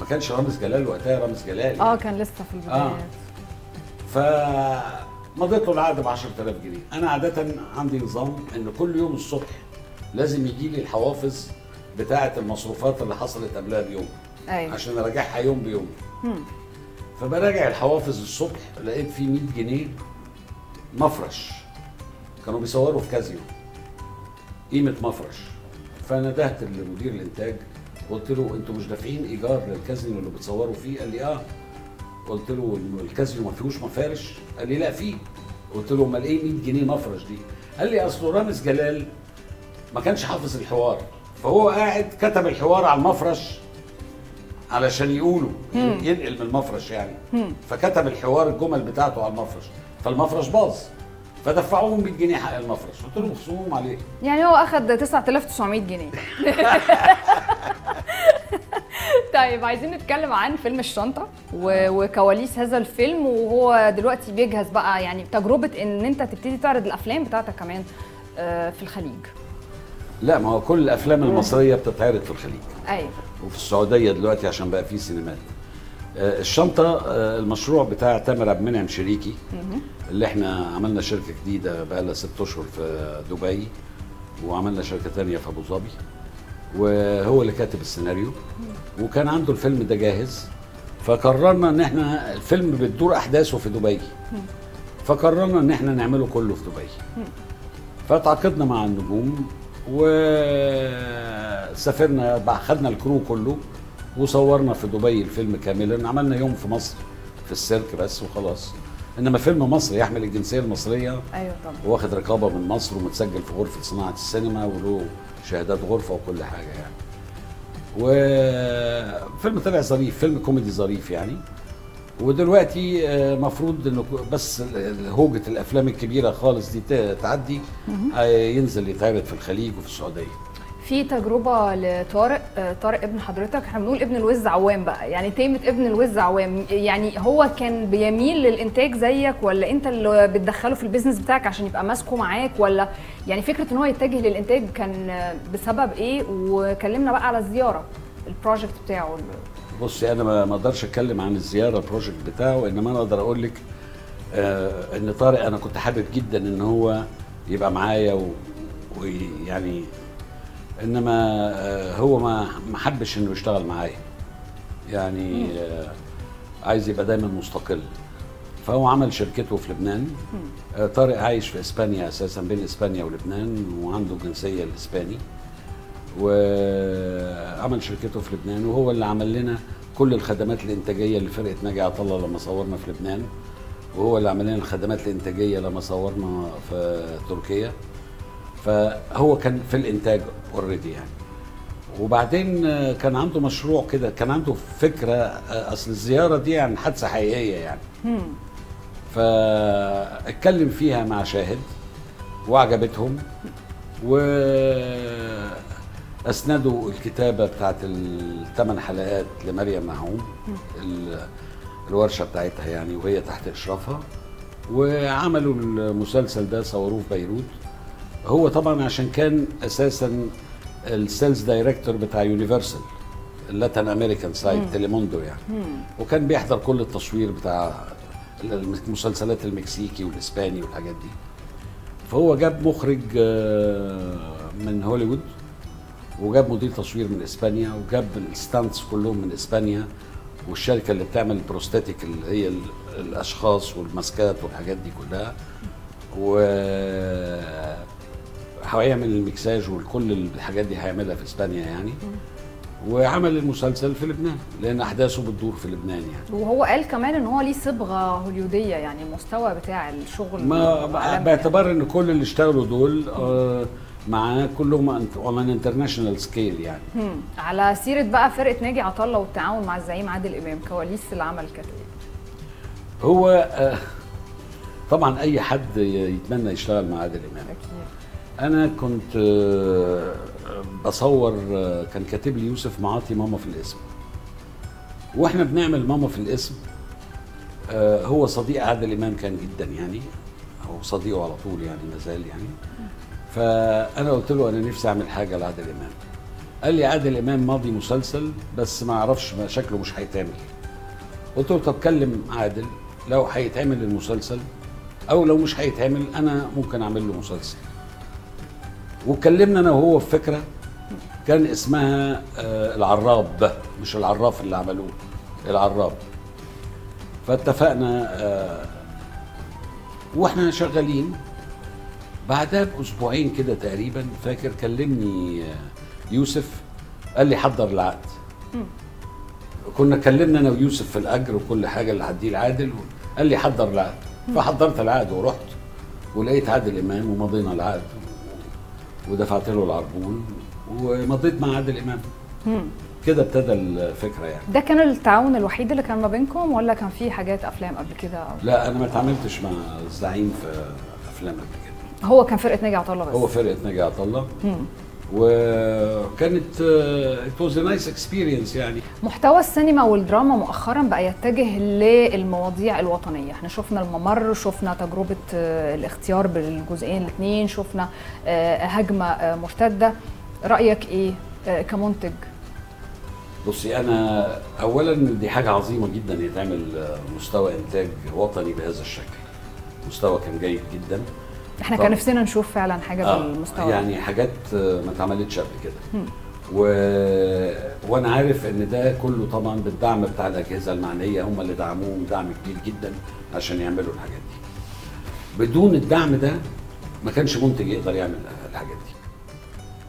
ما كانش رامز جلال وقتها رامز جلال. آه كان لسه في البدايات. فمضيت له العقد ب 10000 جنيه. أنا عادة عندي نظام إن كل يوم الصبح لازم يجي لي الحوافز بتاعة المصروفات اللي حصلت قبلها بيوم أيوه. عشان أراجعها يوم بيوم. فبراجع الحوافز الصبح لقيت فيه 100 جنيه مفرش. كانوا بيصوروا في كازيو. قيمة مفرش. فندهت لمدير الإنتاج قلت له أنتوا مش دافعين إيجار للكازينو اللي بتصوروا فيه؟ قال لي آه. قلت له الكازينو ما فيهوش مفارش. قال لي لا فيه. قلت له أمال إيه 100 جنيه مفرش دي؟ قال لي أصل رامز جلال ما كانش حافظ الحوار. فهو قاعد كتب الحوار على المفرش علشان يقوله ينقل من المفرش يعني. فكتب الحوار الجمل بتاعته على المفرش. فالمفرش باظ. فدفعوهم 100 جنيه حق المفرش. قلت له مخصوم عليه. يعني هو أخد 9900 جنيه. (laughs) (laughs) طيب عايزين نتكلم عن فيلم الشنطة و- وكواليس هذا الفيلم وهو دلوقتي بيجهز بقى يعني تجربة إن أنت تبتدي تعرض الأفلام بتاعتك كمان آه، في الخليج. لا ما هو كل الأفلام المصرية بتتعرض في الخليج. أيوه. وفي السعودية دلوقتي عشان بقى في سينمات آه، الشنطة آه، المشروع بتاع تامر عبد المنعم شريكي اللي إحنا عملنا شركة جديدة بقى لها ست أشهر في دبي وعملنا شركة تانية في أبو ظبي. وهو اللي كاتب السيناريو. وكان عنده الفيلم ده جاهز. فقررنا إن إحنا الفيلم بتدور أحداثه في دبي. فقررنا إن إحنا نعمله كله في دبي. فتعاقدنا مع النجوم وسافرنا خدنا الكرو كله وصورنا في دبي الفيلم كاملا. عملنا يوم في مصر في السيرك بس وخلاص. إنما فيلم مصري يحمل الجنسية المصرية. أيوه طبعا. واخد رقابة من مصر ومتسجل في غرفة صناعة السينما وله شهادات غرفة وكل حاجة يعني. وفيلم طلع ظريف فيلم كوميدي ظريف يعني. ودلوقتي آه، مفروض إنه بس هوجة الأفلام الكبيرة خالص دي تعدي آه، ينزل يتعرض في الخليج وفي السعودية. في تجربة لطارق آه، طارق ابن حضرتك. إحنا بنقول ابن الوز عوام بقى. يعني تيمة ابن الوز عوام. يعني هو كان بيميل للإنتاج زيك ولا أنت اللي بتدخله في ال business بتاعك عشان يبقى ماسكه معاك ولا؟ يعني فكرة إن هو يتجه للإنتاج كان آه، بسبب إيه؟ وكلمنا بقى على الزيارة البروجكت بتاعه. بصي أنا ما أقدرش أتكلم عن الزيارة ال project بتاعه. إنما أنا أقدر أقول لك آه إن طارق أنا كنت حابب جدا إن هو يبقى معايا ويعني إنما آه هو ما ما حبش إنه يشتغل معايا يعني آه عايز يبقى دايما مستقل. فهو عمل شركته في لبنان. آه طارق عايش في إسبانيا أساسا بين إسبانيا ولبنان وعنده الجنسيه الإسباني. وعمل شركته في لبنان وهو اللي عمل لنا كل الخدمات الإنتاجية لفرقه ناجي عطا الله لما صورنا في لبنان. وهو اللي عمل لنا الخدمات الإنتاجية لما صورنا في تركيا. فهو كان في الإنتاج اوريدي يعني. وبعدين كان عنده مشروع كده كان عنده فكرة أصل الزيارة دي يعني حادثة حقيقية يعني. فاتكلم فيها مع شاهد وعجبتهم واسندوا الكتابة بتاعت الثمان حلقات لمريم نعوم ال- الورشة بتاعتها يعني وهي تحت إشرافها. وعملوا المسلسل ده صوروه في بيروت. هو طبعا عشان كان أساسا ال sales director بتاع يونيفرسال ال Latin American side تيليموندو يعني. وكان بيحضر كل التصوير بتاع المسلسلات المكسيكي والإسباني والحاجات دي. فهو جاب مخرج آه، من هوليوود وجاب مدير تصوير من إسبانيا وجاب ال stunts كلهم من إسبانيا والشركة اللي بتعمل ال prosthetic اللي هي ال- الأشخاص والماسكات والحاجات دي كلها. و هيعمل المكساج وكل الحاجات دي هيعملها في إسبانيا يعني. وعمل المسلسل في لبنان لأن أحداثه بتدور في لبنان يعني. وهو قال كمان إن هو ليه صبغة هوليودية يعني المستوى بتاع الشغل ما باعتبار إن كل اللي اشتغلوا دول آه، معاه كلهم on international scale يعني. مم. على سيرة بقى فرقة ناجي عطا الله والتعاون مع الزعيم عادل إمام كواليس العمل كانت؟ هو آه، طبعا أي حد يتمنى يشتغل مع عادل إمام. أكيد. أنا كنت آه، بصور آه، كان كاتب لي يوسف معاطي ماما في الاسم. وإحنا بنعمل ماما في الاسم آه، هو صديق عادل إمام كان جدا يعني هو صديقه على طول يعني ما زال يعني. فأنا قلت له أنا نفسي أعمل حاجة لعادل إمام. قال لي عادل إمام ماضي مسلسل بس ما أعرفش شكله مش هيتعمل. قلت له طب كلم عادل لو هيتعمل المسلسل أو لو مش هيتعمل أنا ممكن أعمل له مسلسل. واتكلمنا أنا وهو في فكرة كان اسمها آه، العراب مش العراف اللي عملوه العراب. فاتفقنا آه، وإحنا شغالين. بعدها بأسبوعين كده تقريبا فاكر كلمني آه، يوسف قال لي حضر العقد. كنا اتكلمنا أنا ويوسف في الأجر وكل حاجة اللي هديه العادل قال لي حضر العقد. فحضرت العقد ورحت ولقيت عادل إمام ومضينا العقد. ودفعت له العربون ومضيت مع عادل إمام. كده ابتدى الفكرة يعني. ده كان التعاون الوحيد اللي كان ما بينكم ولا كان في حاجات أفلام قبل كده؟ لا أنا ما اتعاملتش مع الزعيم في أفلام قبل كده. هو كان فرقة ناجي عطا الله بس. هو فرقة ناجي عطا الله. وكانت it was nice experience يعني. محتوى السينما والدراما مؤخرا بقى يتجه للمواضيع الوطنية. إحنا شفنا الممر شفنا تجربة آه، الاختيار بالجزئين الاثنين شفنا آه، هجمة آه، مرتدة. رأيك إيه كمنتج؟ بصي أنا اولا دي حاجة عظيمة جدا يتعمل مستوى إنتاج وطني بهذا الشكل. مستوى كان جيد جدا. إحنا. كان نفسنا نشوف فعلا حاجة بالمستوى يعني حاجات ما اتعملتش قبل كده. و... وأنا عارف إن ده كله طبعا بالدعم بتاع الأجهزة المعنية هم اللي دعموهم دعم كبير جدا عشان يعملوا الحاجات دي. بدون الدعم ده ما كانش منتج يقدر يعمل الحاجات دي.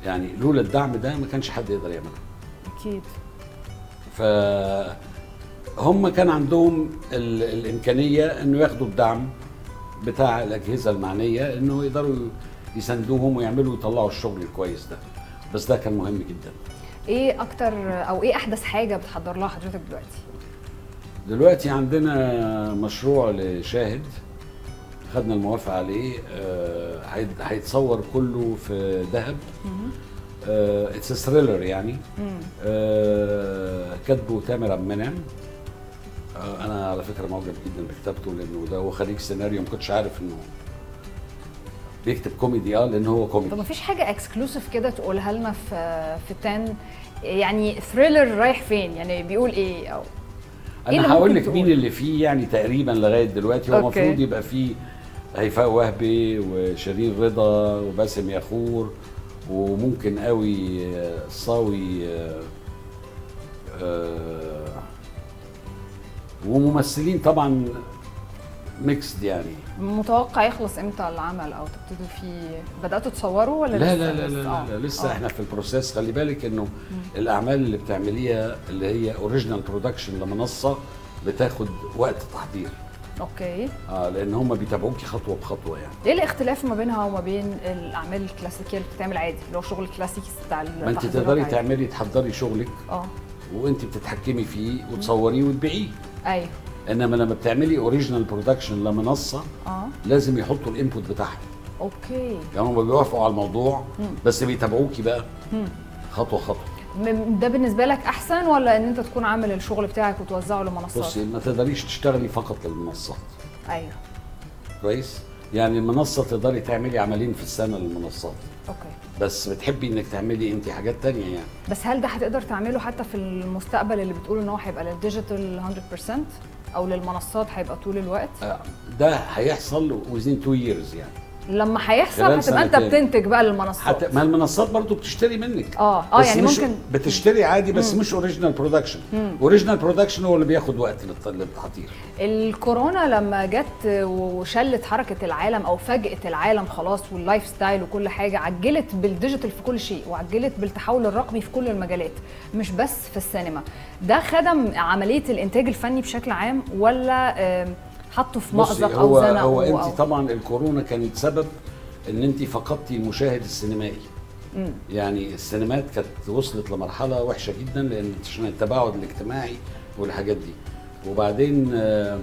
يعني لولا الدعم ده ما كانش حد يقدر يعملها. أكيد. ف هم كان عندهم ال... الإمكانية إنه ياخدوا الدعم بتاع الأجهزة المعنية إنه يقدروا يساندوهم ويعملوا يطلعوا الشغل الكويس ده. بس ده كان مهم جدا. إيه أكتر أو إيه أحدث حاجة بتحضر لها حضرتك دلوقتي؟ دلوقتي عندنا مشروع لشاهد. خدنا الموافقة عليه. آه، هيت- هيتصور كله في دهب. it's thriller يعني. آه، كاتبه تامر عبد المنعم آه، أنا على فكرة معجب جدا بكتابته لأنه ده هو خريج سيناريو ما كنتش عارف إنه بيكتب كوميدي آه لأن هو كوميدي. طب مفيش حاجة exclusive كده تقولها لنا في في تان يعني thriller رايح فين؟ يعني بيقول إيه؟ أو إيه أنا هقول ممكن لك مين؟ اللي فيه يعني تقريبا لغاية دلوقتي. هو. المفروض يبقى فيه هيفاء وهبي وشيرين رضا وباسم ياخور وممكن قوي آه، صاوي آه، آه، وممثلين طبعا mixed يعني. متوقع يخلص إمتى العمل؟ أو تبتدوا فيه؟ بدأتوا تصوروا ولا لا لسه؟ لا لا؟ لا, آه. لا, لا لسه آه. إحنا في ال process. خلي بالك إنه الأعمال اللي بتعمليها اللي هي original production لمنصة بتاخد وقت تحضير. okay. آه لأن هم بيتابعوكي خطوة بخطوة يعني. إيه الاختلاف ما بينها وما بين الأعمال الكلاسيكية اللي بتتعمل عادي؟ اللي هو شغل الكلاسيكي بتاع ما أنت تقدري؟ تعملي تحضري شغلك. آه. وانت بتتحكمي فيه وتصوريه وتبيعيه. أيوه. إنما لما بتعملي original production لمنصة آه. لازم يحطوا ال input بتاعهم okay. يعني هم بيوافقوا على الموضوع بس بيتابعوكي بقى. خطوة خطوة. ده بالنسبة لك أحسن ولا إن أنت تكون عامل الشغل بتاعك وتوزعه لمنصات؟ بصي ما تقدريش تشتغلي فقط للمنصات. أيوه. كويس؟ يعني المنصة تقدري تعملي عملين في السنة للمنصات. okay. بس بتحبي إنك تعملي أنت حاجات تانية يعني. بس هل ده هتقدر تعمله حتى في المستقبل اللي بتقول إن هو هيبقى لل digital 100% أو للمنصات هيبقى طول الوقت؟ آه، ده هيحصل within two years يعني. لما هيحصل هتبقى انت. بتنتج بقى للمنصات حتى ما المنصات برضو بتشتري منك. آه آه يعني مش ممكن بتشتري عادي بس مش original production original production هو اللي بياخد وقت للت- للتحضير. الكورونا لما جت وشلت حركة العالم أو فاجئت العالم خلاص وال life style وكل حاجة عجلت بال digital في كل شيء وعجلت بالتحول الرقمي في كل المجالات مش بس في السينما. ده خدم عملية الإنتاج الفني بشكل عام ولا آم، حطه في مأزق أو زنق هو انت أو- طبعا الكورونا كانت سبب إن انت فقدتي المشاهد السينمائي. يعني السينمات كانت وصلت لمرحلة وحشة جدا لأن عشان التباعد الاجتماعي والحاجات دي. وبعدين آه،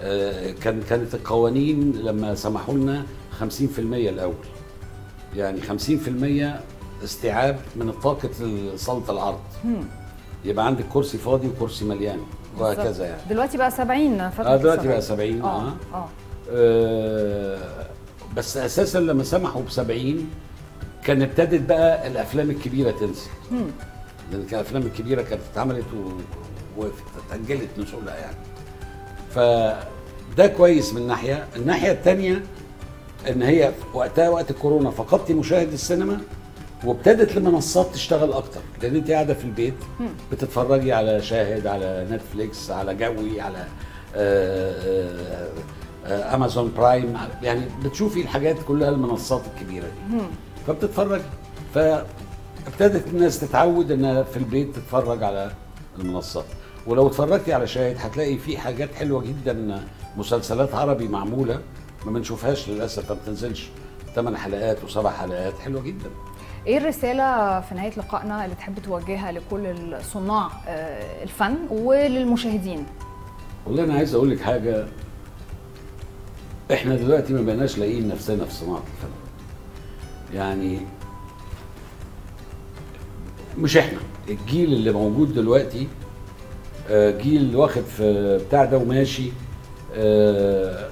آه، كان كانت القوانين لما سمحوا لنا 50% الأول. يعني 50% استيعاب من طاقة صاله العرض يبقى عندك كرسي فاضي وكرسي مليان. وهكذا يعني. دلوقتي بقى 70 فتره آه دلوقتي بقى السبعين. 70 آه آه, آه. آه بس أساسا لما سمحوا ب 70 كان ابتدت بقى الأفلام الكبيرة تنزل. لأن كان الأفلام الكبيرة كانت اتعملت واتاجلت نزولها يعني. فده كويس من ناحية. الناحية الثانية إن هي وقتها وقت الكورونا فقدت مشاهد السينما وابتدت المنصات تشتغل أكتر. لأن أنت قاعدة في البيت بتتفرجي على شاهد على نتفليكس على جوي على آه، آه، آه، أمازون برايم يعني بتشوفي الحاجات كلها المنصات الكبيرة دي. فبتتفرجي. ف ابتدت الناس تتعود إنها في البيت تتفرج على المنصات. ولو اتفرجتي على شاهد هتلاقي في حاجات حلوة جدا مسلسلات عربي معمولة ما بنشوفهاش للأسف ما بتنزلش. ثمان حلقات وسبع حلقات حلوة جدا. إيه الرسالة في نهاية لقائنا اللي تحب توجهها لكل صناع آه، الفن وللمشاهدين؟ والله أنا عايز أقول لك حاجة. إحنا دلوقتي ما بقيناش لاقيين نفسنا في صناعة الفن. يعني مش إحنا. الجيل اللي موجود دلوقتي آه، جيل واخد في بتاع ده وماشي آه،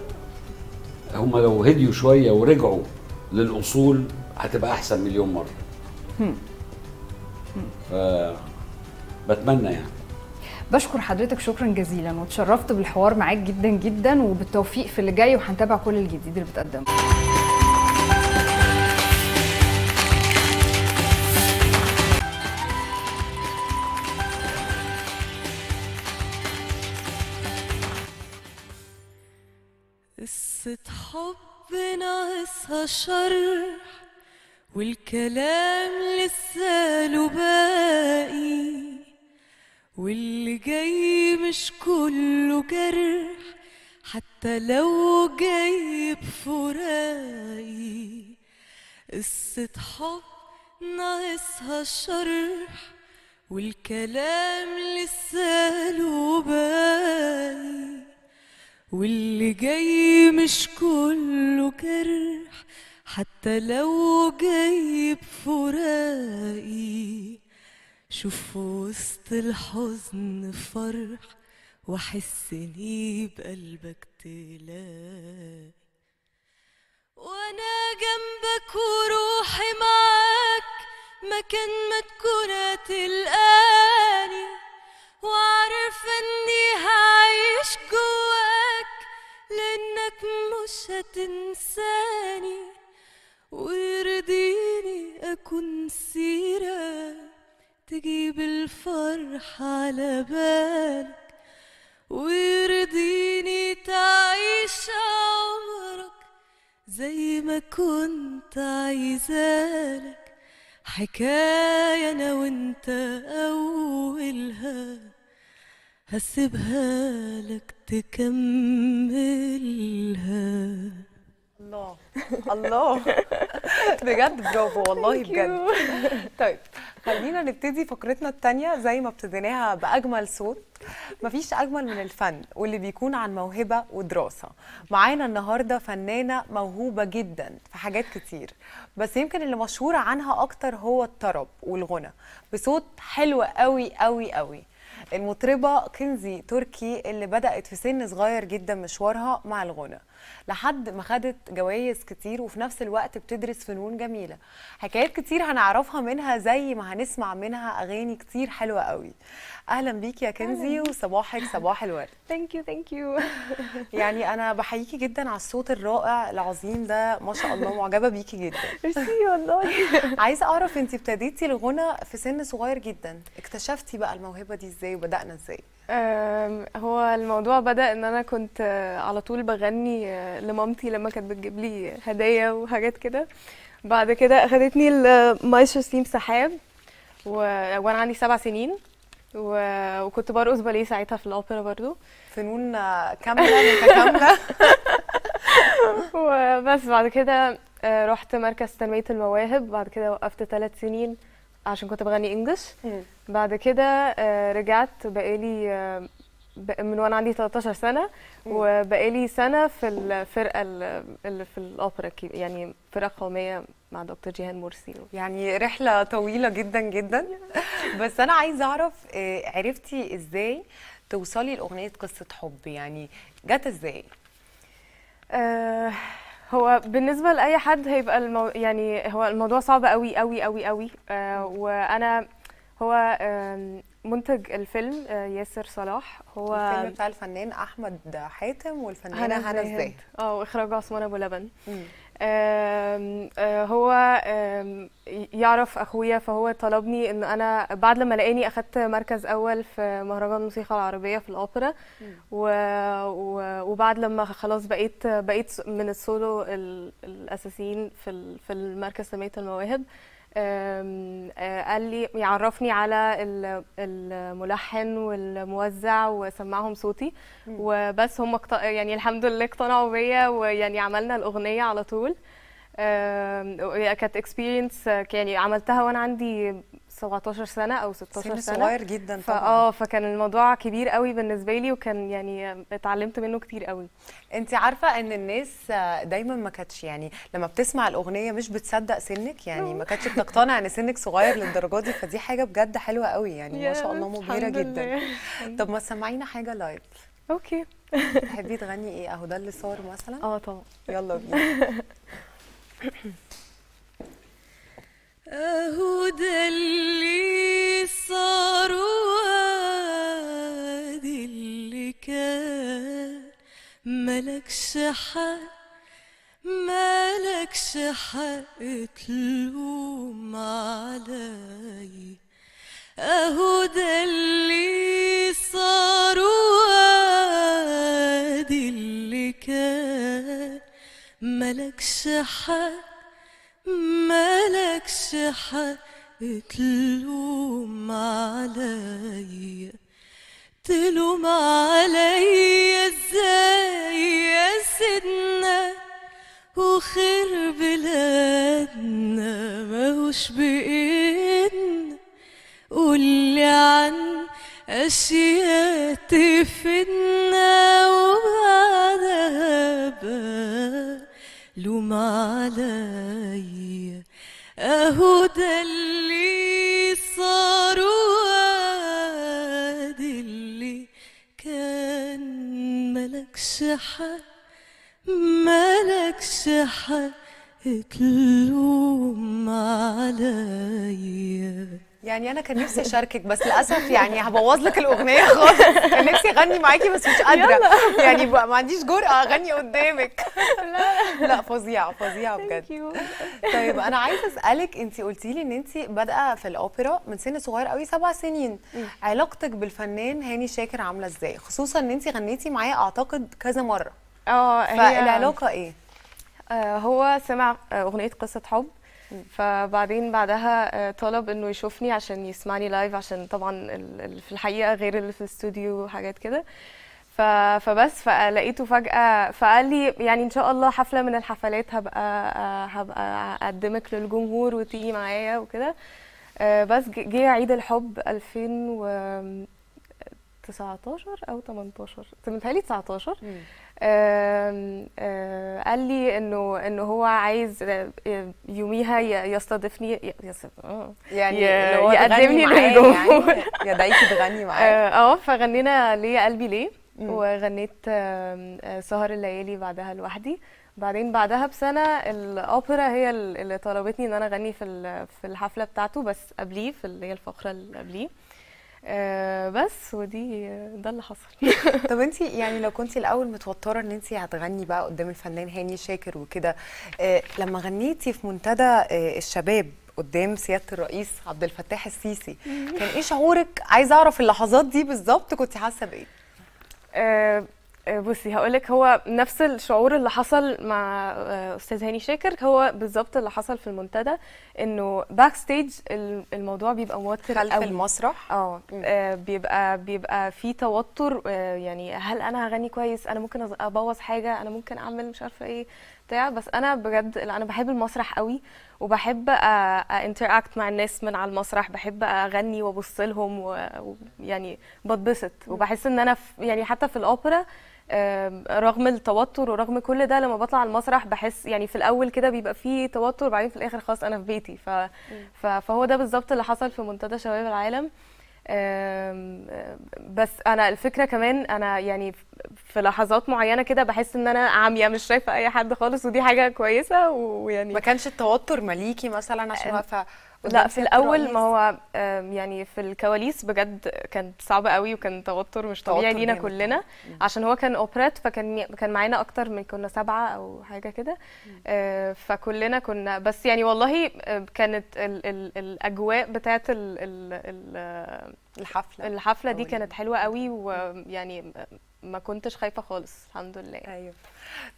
هم لو هديوا شوية ورجعوا للأصول هتبقى أحسن مليون مرة. ف بتمنى يعني. بشكر حضرتك شكرا جزيلا وتشرفت بالحوار معاك جدا جدا وبالتوفيق في اللي جاي وهنتابع كل الجديد اللي بتقدمه. قصة حب ناقصها شرح والكلام لسه له باقي واللي جاي مش كله جرح حتى لو جاي بفراقي قصة حب ناقصها شرح والكلام لسه له باقي واللي جاي مش كله جرح حتى لو جاي بفراقي شوف وسط الحزن فرح وحسني بقلبك تلاقي. وأنا جنبك وروحي معاك مكان ما تكون هتلقاني. وعارفة إني هعيش جواك لأنك مش هتنساني. تجيب الفرح على بالك ويرضيني تعيش عمرك زي ما كنت عايزالك حكاية أنا وأنت أولها هسيبها لك تكملها. الله. (laughs) الله. (laughs) بجد برافو والله بجد. طيب خلينا نبتدي فقرتنا التانية زي ما ابتديناها بأجمل صوت. مفيش أجمل من الفن واللي بيكون عن موهبة ودراسة. معانا النهاردة فنانة موهوبة جدا في حاجات كتير بس يمكن اللي مشهورة عنها أكتر هو الطرب والغنى بصوت حلو قوي قوي قوي المطربة كنزي تركي اللي بدأت في سن صغير جدا مشوارها مع الغنى. لحد ما خدت جوائز كتير وفي نفس الوقت بتدرس فنون جميلة. حكايات كتير هنعرفها منها زي ما هنسمع منها أغاني كتير حلوة قوي. أهلا بيكي يا كنزي وصباحك صباح الورد. thank you thank you يعني أنا بحييكي جدا على الصوت الرائع العظيم ده ما شاء الله معجبة بيكي جدا. (laughs) ميرسي والله. (laughs) عايزة أعرف أنت ابتديتي الغنى في سن صغير جدا. اكتشفتي بقى الموهبة دي إزاي وبدأنا إزاي؟ أم، هو الموضوع بدأ إن أنا كنت آه، على طول بغني آه، لمامتي لما كانت بتجيب لي هدايا وحاجات كده. بعد كده أخدتني المايسترو سليم سحاب و... وأنا عندي سبع سنين و... وكنت برقص باليه ساعتها في الأوبرا برضو. فنون كاملة متكاملة. (laughs) وبس بعد كده آه، رحت مركز تنمية المواهب بعد كده وقفت ثلاث سنين. عشان كنت بغني إنجلش. بعد كده آه، رجعت بقالي آه، من وأنا عندي 13 سنة وبقالي سنة في الفرقة ال- اللي في الأوبرا كي- يعني فرقة قومية مع دكتور جيهان مرسي. يعني رحلة طويلة جدا جدا. (laughs) بس أنا عايزة أعرف آه، عرفتي إزاي توصلي لأغنية قصة حب؟ يعني جت إزاي؟ آه، هو بالنسبة لأي حد هيبقى المو... يعني هو الموضوع صعب قوي قوي قوي قوي آه، وأنا هو آم، منتج الفيلم آه، ياسر صلاح هو الفيلم بتاع الفنان أحمد حاتم والفنانة هنا إزاي؟ آه واخراج عثمان أبو لبن مم. آه، هو يعرف أخويا فهو طلبني إن أنا بعد لما لقاني أخدت مركز أول في مهرجان الموسيقى العربية في الأوبرا و... وبعد لما خلاص بقيت بقيت من السولو ال- الأساسيين في. في المركز تنميه المواهب قال لي يعرفني على ال- الملحن والموزع وسمعهم صوتي وبس هم. يعني الحمد لله اقتنعوا بيا ويعني عملنا الأغنية على طول كانت اكسبيرينس يعني عملتها وأنا عندي 17 سنة أو 16 سن سنة. صغير جدا طبعا. فاه فكان الموضوع كبير قوي بالنسبة لي وكان يعني اتعلمت منه كتير قوي. انت عارفة ان الناس دايما ما كانتش يعني لما بتسمع الأغنية مش بتصدق سنك يعني ما كانتش بتقتنع إن سنك صغير للدرجة دي فدي حاجة بجد حلوة قوي يعني ما شاء الله مبهرة جدا. طب ما تسمعينا حاجة live okay. تحبي تغني إيه؟ أهو ده اللي صار مثلا. آه طبعا. يلا بينا. (laughs) اهو ده اللي صار وادي اللي كان. ملكش حق ملكش حق تلوم علي. اهو ده اللي صار وادي اللي كان. ملكش حق ملكش حق تلوم عليا تلوم عليا إزاي يا سيدنا؟ وخير بلادنا ماهوش بإيدنا. قولي عن أشياء تفيدنا وبعدها بقى. لوم عليا اهو ده اللي صار وادي اللي كان ملكش حق ملكش حق تلوم عليا يعني أنا كان نفسي أشاركك بس للأسف يعني هبوظ لك الأغنية (laughs) خالص. كان نفسي أغني معاكي بس مش قادرة. يعني بقى ما عنديش جرأة أغني قدامك. لا. فظيعة فظيعة بجد. طيب أنا عايزة أسألك انت قلتي لي إن انت بادئة في الأوبرا من سن صغير قوي سبع سنين. علاقتك بالفنان هاني شاكر عاملة إزاي؟ خصوصا إن انت غنيتي معاه أعتقد كذا مرة. آه هي فالعلاقة إيه؟ آه، هو سمع أغنية قصة حب. فبعدين بعدها آه، طلب إنه يشوفني عشان يسمعني لايف عشان طبعا في الحقيقة غير اللي في الاستوديو وحاجات كده. فبس فلقيته فجأة فقال لي يعني إن شاء الله حفلة من الحفلات هبقى آه، هبقى أقدمك للجمهور وتيجي معايا وكده. آه، بس جه عيد الحب 2019 أو 18 متهيألي 19 آم، آه، قال لي إنه إنه هو عايز يوميها يستضيفني. يعني يقدمني للجمهور. يعني. (laughs) يدعيكي تغني معاه. آه آه، فغنينا ليه قلبي ليه. وغنيت آه، سهر الليالي بعدها لوحدي. بعدين بعدها بسنة الأوبرا هي ال- اللي طلبتني إن أنا أغني في في الحفلة بتاعته بس قبليه في اللي هي الفقرة اللي قبليه. آه، بس ودي ده اللي حصل. (laughs) طب انت (laughs) يعني لو كنت الأول متوترة إن انت هتغني بقى قدام الفنان هاني شاكر وكده آه لما غنيتي في منتدى آه الشباب قدام سيادة الرئيس عبد الفتاح السيسي كان إيه شعورك؟ عايزة أعرف اللحظات دي بالظبط كنت حاسة بإيه؟ بصي هقولك هو نفس الشعور اللي حصل مع آه، أستاذ هاني شاكر. هو بالظبط اللي حصل في المنتدى إنه backstage الموضوع بيبقى موتر خلف قوي. المسرح؟ آه آه، بيبقى بيبقى في توتر آه، يعني هل أنا هغني كويس؟ أنا ممكن أبوظ حاجة؟ أنا ممكن أعمل مش عارفة إيه؟ بتاع. بس أنا بجد أنا بحب المسرح قوي وبحب interact مع الناس من على المسرح. بحب أغني وأبص لهم ويعني بتبسط. وبحس إن أنا يعني حتى في الأوبرا رغم التوتر ورغم كل ده لما بطلع المسرح بحس يعني في الأول كده بيبقى فيه توتر وبعدين في الآخر خلاص أنا في بيتي. ف... ف... فهو ده بالظبط اللي حصل في منتدى شباب العالم. بس أنا الفكرة كمان أنا يعني في لحظات معينة كده بحس إن أنا عامية مش شايفة أي حد خالص ودي حاجة كويسة ويعني ما كانش التوتر مليكي مثلا عشان آم، واقفة لا في الأول؟ ما هو يعني في الكواليس بجد كانت صعبه قوي وكان توتر مش طبيعي لينا كلنا عشان هو كان اوبريت فكان كان معانا أكتر من كنا سبعة أو حاجة كده. آه، فكلنا كنا بس يعني والله آه، كانت ال ال الأجواء بتاعت ال ال ال الحفلة الحفلة دي كانت حلوة قوي ويعني ما كنتش خايفة خالص الحمد لله. أيوه.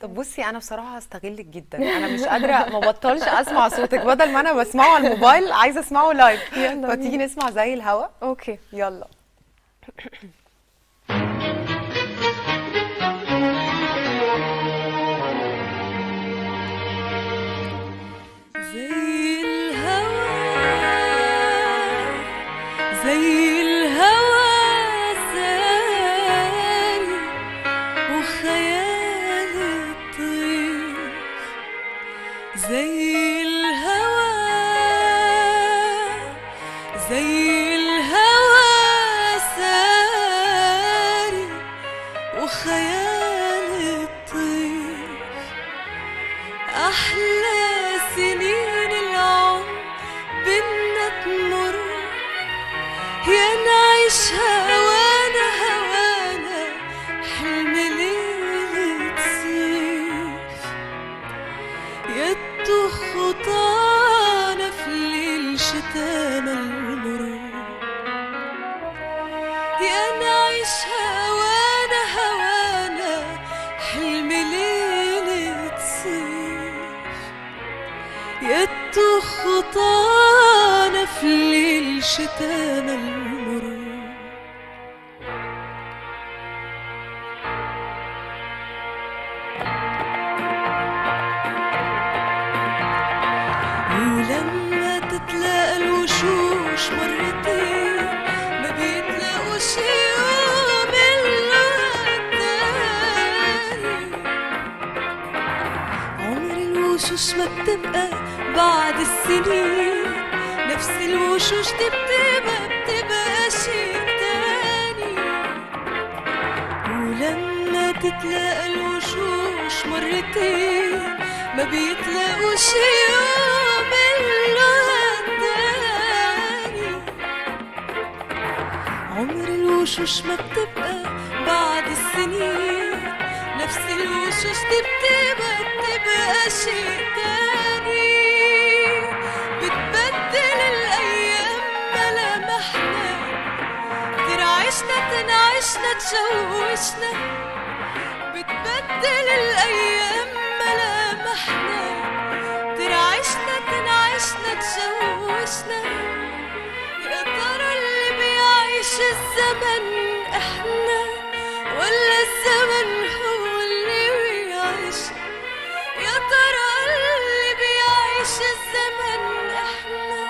طب بصي أنا بصراحة هستغلك جدا. أنا مش (laughs) قادرة ما بطلش أسمع صوتك. بدل ما أنا بسمعه على الموبايل عايزة أسمعه live يلا فتيجي. نسمع زي الهوا؟ okay. يلا. (coughs) شتانا الوشوش ما بتبقى بعد السنين. نفس الوشوش دي بتبقى شيء تاني. بتبدل الأيام ملامحنا ترعشنا تنعشنا تشوشنا. بتبدل الأيام بيعيش الزمن إحنا ولا الزمن هو اللي بيعيش؟ يا ترى اللي بيعيش الزمن إحنا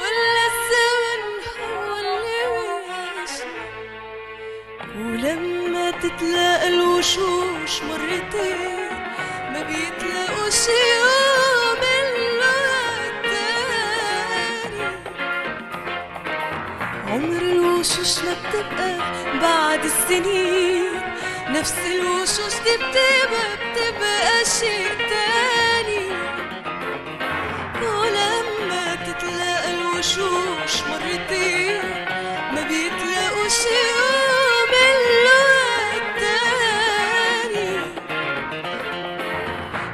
ولا الزمن هو اللي بيعيش؟ ولما تتلاقى الوشوش مرتين ما بيتلاقوش يوم عمر الوشوش ما بتبقى بعد السنين. نفس الوشوش دي بتبقى بتبقى شيء تاني. ولما تتلاقى الوشوش مرتين ما بيتلاقوش يوم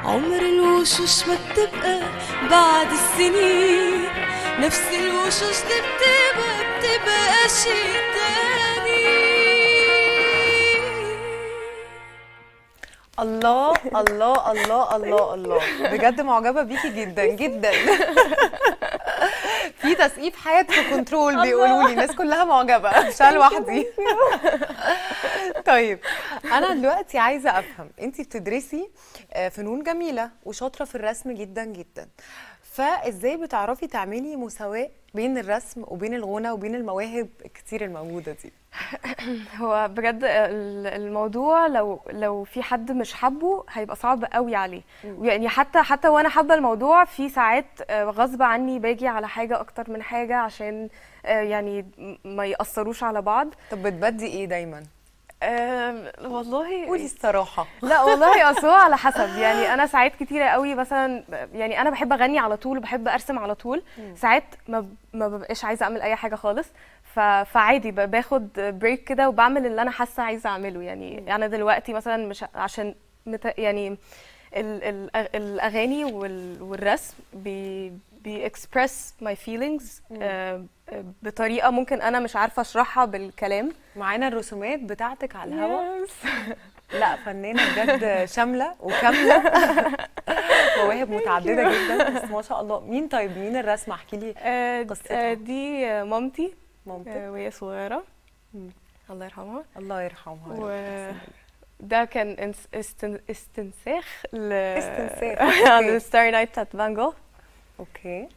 عمر الوشوش ما بتبقى بعد السنين. نفس الوشوش دي بتبقى الله الله الله الله الله. بجد معجبة بيكي جدا جدا. في تسقيف حياه في كنترول بيقولوا لي. الناس كلها معجبة. مش أنا لوحدي. طيب أنا دلوقتي عايزة أفهم. انت بتدرسي آه، فنون جميلة وشاطرة في الرسم جدا جدا. فازاي بتعرفي تعملي مساواة بين الرسم وبين الغنى وبين المواهب الكتير الموجودة دي؟ (clears throat) هو بجد ال- الموضوع لو لو في حد مش حابه هيبقى صعب قوي عليه. يعني حتى حتى وأنا حابة الموضوع في ساعات آه، غصب عني باجي على حاجة أكتر من حاجة عشان آه، يعني ما يأثروش على بعض. طب بتبدي إيه دايما؟ آم، والله قولي الصراحة. لا والله أصل على حسب. يعني أنا ساعات كتيرة قوي مثلا يعني أنا بحب أغني على طول بحب أرسم على طول. ساعات ما ما ببقاش عايزة أعمل أي حاجة خالص. فعادي باخد break كده وبعمل اللي أنا حاسة عايزة أعمله. يعني أنا دلوقتي مثلا مش عشان مت... يعني ال... ال... الأغاني وال... والرسم بي بي my feelings. آه، بطريقة ممكن أنا مش عارفة أشرحها بالكلام. معانا الرسومات بتاعتك على الهواء (laughs) لا فنانة بجد شاملة وكاملة. (laughs) مواهب متعددة جدا بس ما شاء الله. مين طيب؟ مين الرسمة؟ احكي لي آه، قصتها. آه، دي مامتي. مامتك؟ آه، وهي صغيرة. الله يرحمها. الله يرحمها و. ده كان. استنساخ ل استنساخ، (laughs) عن. ال Starry Night بتاعت فان جوخ Okay.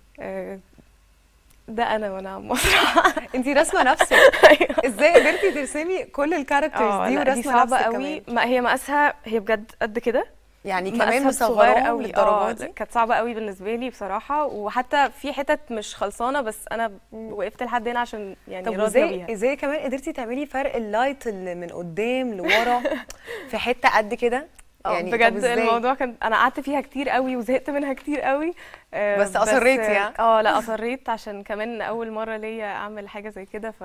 ده أنا وأنا على المسرح انت راسمة نفسك. (laughs) إزاي قدرتي ترسمي كل ال characters آه دي دي صعبة قوي. ما هي مقاسها هي بجد قد كده؟ يعني كمان صغير مصغره قوي. للدرجة آه دي؟ كانت صعبة قوي بالنسبة لي بصراحة. وحتى في حتت مش خلصانة بس أنا وقفت لحد هنا عشان يعني طب إزاي إزاي كمان قدرتي تعملي فرق ال light اللي من قدام لورا (laughs) في حتة قد كده؟ يعني طب بجد؟ الموضوع كان أنا قعدت فيها كتير قوي وزهقت منها كتير قوي آه، بس أصريتي، ها؟ آه لأ (laughs) أصريت عشان كمان أول مرة ليا أعمل حاجة زي كده ف.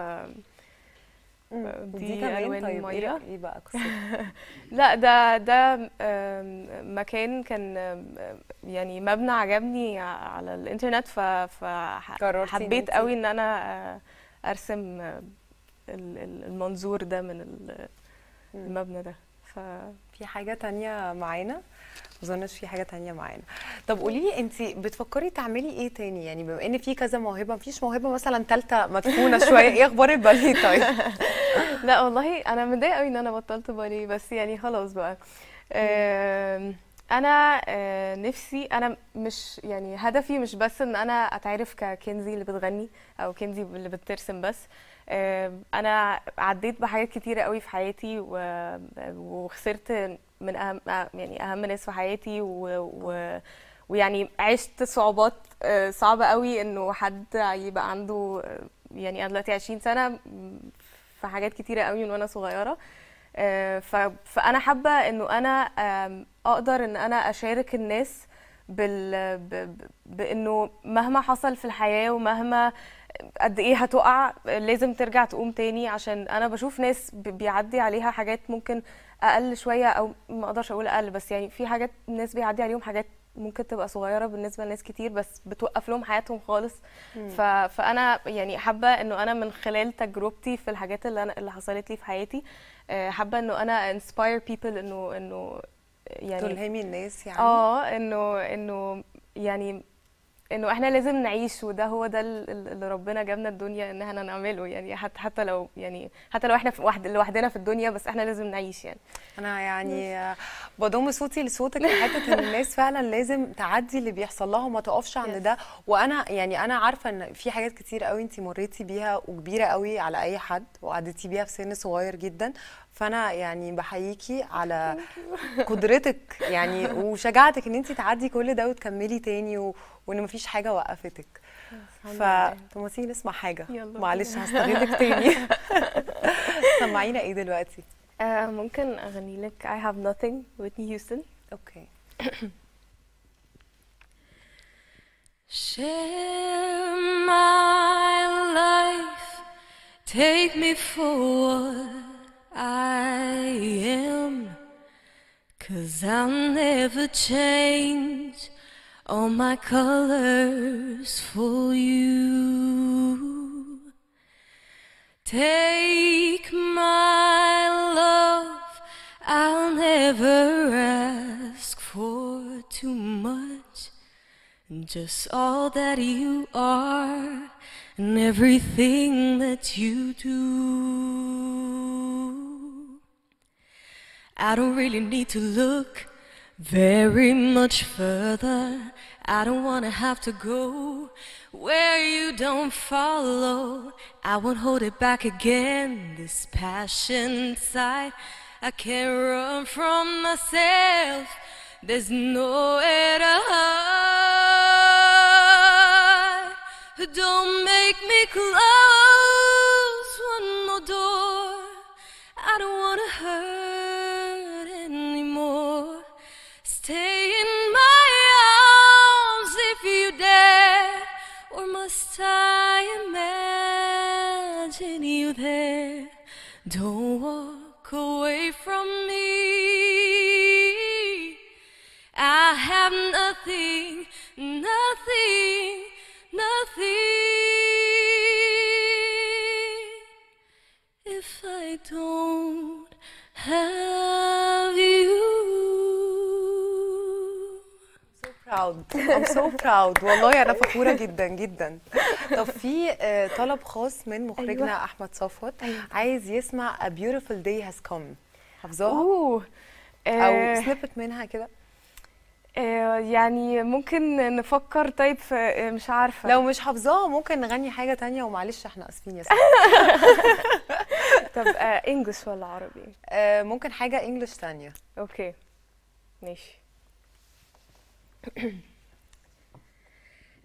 دي ألوان طيب إيه مية. إيه بقى (laughs) لأ ده ده مكان كان يعني مبنى عجبني على الإنترنت فحبيت قوي إن أنا آه، أرسم آه، ال- ال- المنظور ده من ال- المبنى ده في حاجة تانية معانا. ما اظنش في حاجة تانية معانا. طب قولي لي انت بتفكري تعملي إيه تاني؟ يعني بما ان في كذا موهبة مفيش موهبة مثلا ثالثه مدفونة (laughs) شوية. إيه أخبار الباليه طيب. (laughs) لا والله أنا متضايقة قوي إن أنا بطلت باليه بس يعني خلاص بقى. أنا آه، نفسي أنا مش يعني هدفي مش بس إن أنا أتعرف ككنزي اللي بتغني أو كنزي اللي بترسم بس. أنا عديت بحاجات كتيرة قوي في حياتي وخسرت من أهم يعني أهم ناس في حياتي و, و ويعني عشت صعوبات آه، صعبة قوي إنه حد يبقى عنده آه، يعني أنا دلوقتي 20 سنة م، في حاجات كتيرة قوي من وأنا صغيرة. آه، فأنا حابة إنه أنا أقدر إن أنا أشارك الناس بال ب- بإنه مهما حصل في الحياة ومهما قد إيه هتقع لازم ترجع تقوم تاني عشان أنا بشوف ناس بيعدي عليها حاجات ممكن أقل شوية أو ما أقدرش أقول أقل بس يعني في حاجات الناس بيعدي عليهم حاجات ممكن تبقى صغيرة بالنسبة لناس كتير بس بتوقف لهم حياتهم خالص. ف... فأنا يعني حابة إنه أنا من خلال تجربتي في الحاجات اللي أنا اللي حصلت لي في حياتي آه، حابة إنه أنا inspire people إنه إنه يعني تلهمي الناس يعني؟ آه إنه إنه يعني إنه إحنا لازم نعيش وده هو ده ال- ال- اللي ربنا جابنا الدنيا إن إحنا نعمله. يعني حتى حتى لو يعني حتى لو إحنا في واحد لوحدنا في الدنيا بس إحنا لازم نعيش يعني. أنا يعني بضم صوتي لصوتك في حتة إن الناس فعلا لازم تعدي اللي بيحصل لها وما تقفش عند ده. وأنا يعني أنا عارفة إن في حاجات كتير قوي انت مريتي بيها وكبيرة قوي على أي حد وعديتي بيها في سن صغير جدا. فأنا يعني بحييكي على (laughs) قدرتك يعني وشجاعتك إن انت تعدي كل ده وتكملي تاني و... وإن مفيش حاجة وقفتك. فتمثيل نسمع حاجة. يلا معلش هستغلك تاني. (laughs) سمعينا إيه دلوقتي؟ آه ممكن أغني لك I have nothing ويتني هيوستن أوكي. (coughs) Share my life, take me for what I am. Cause I'll never change. All my colors for you. Take my love, I'll never ask for too much. Just all that you are and everything that you do. I don't really need to look very much further. I don't wanna have to go where you don't follow. I won't hold it back again. This passion inside, I can't run from myself. There's nowhere to hide. Don't make me close one more door. I don't wanna hurt must I imagine you there? Don't walk Proud. والله أنا فخورة جدا جدا. طب في آه، طلب خاص من مخرجنا أيوة. أحمد صفوت. أيوة. عايز يسمع A Beautiful Day Has Come. حافظاها؟ أوه. أو آه، سنيبت منها كده. آه، يعني ممكن نفكر طيب في آه، مش عارفة. لو مش حافظاها ممكن نغني حاجة تانية ومعلش إحنا آسفين يا (laughs) طب انجلش ولا عربي؟ آه، ممكن حاجة انجلش تانية. أوكي. ماشي.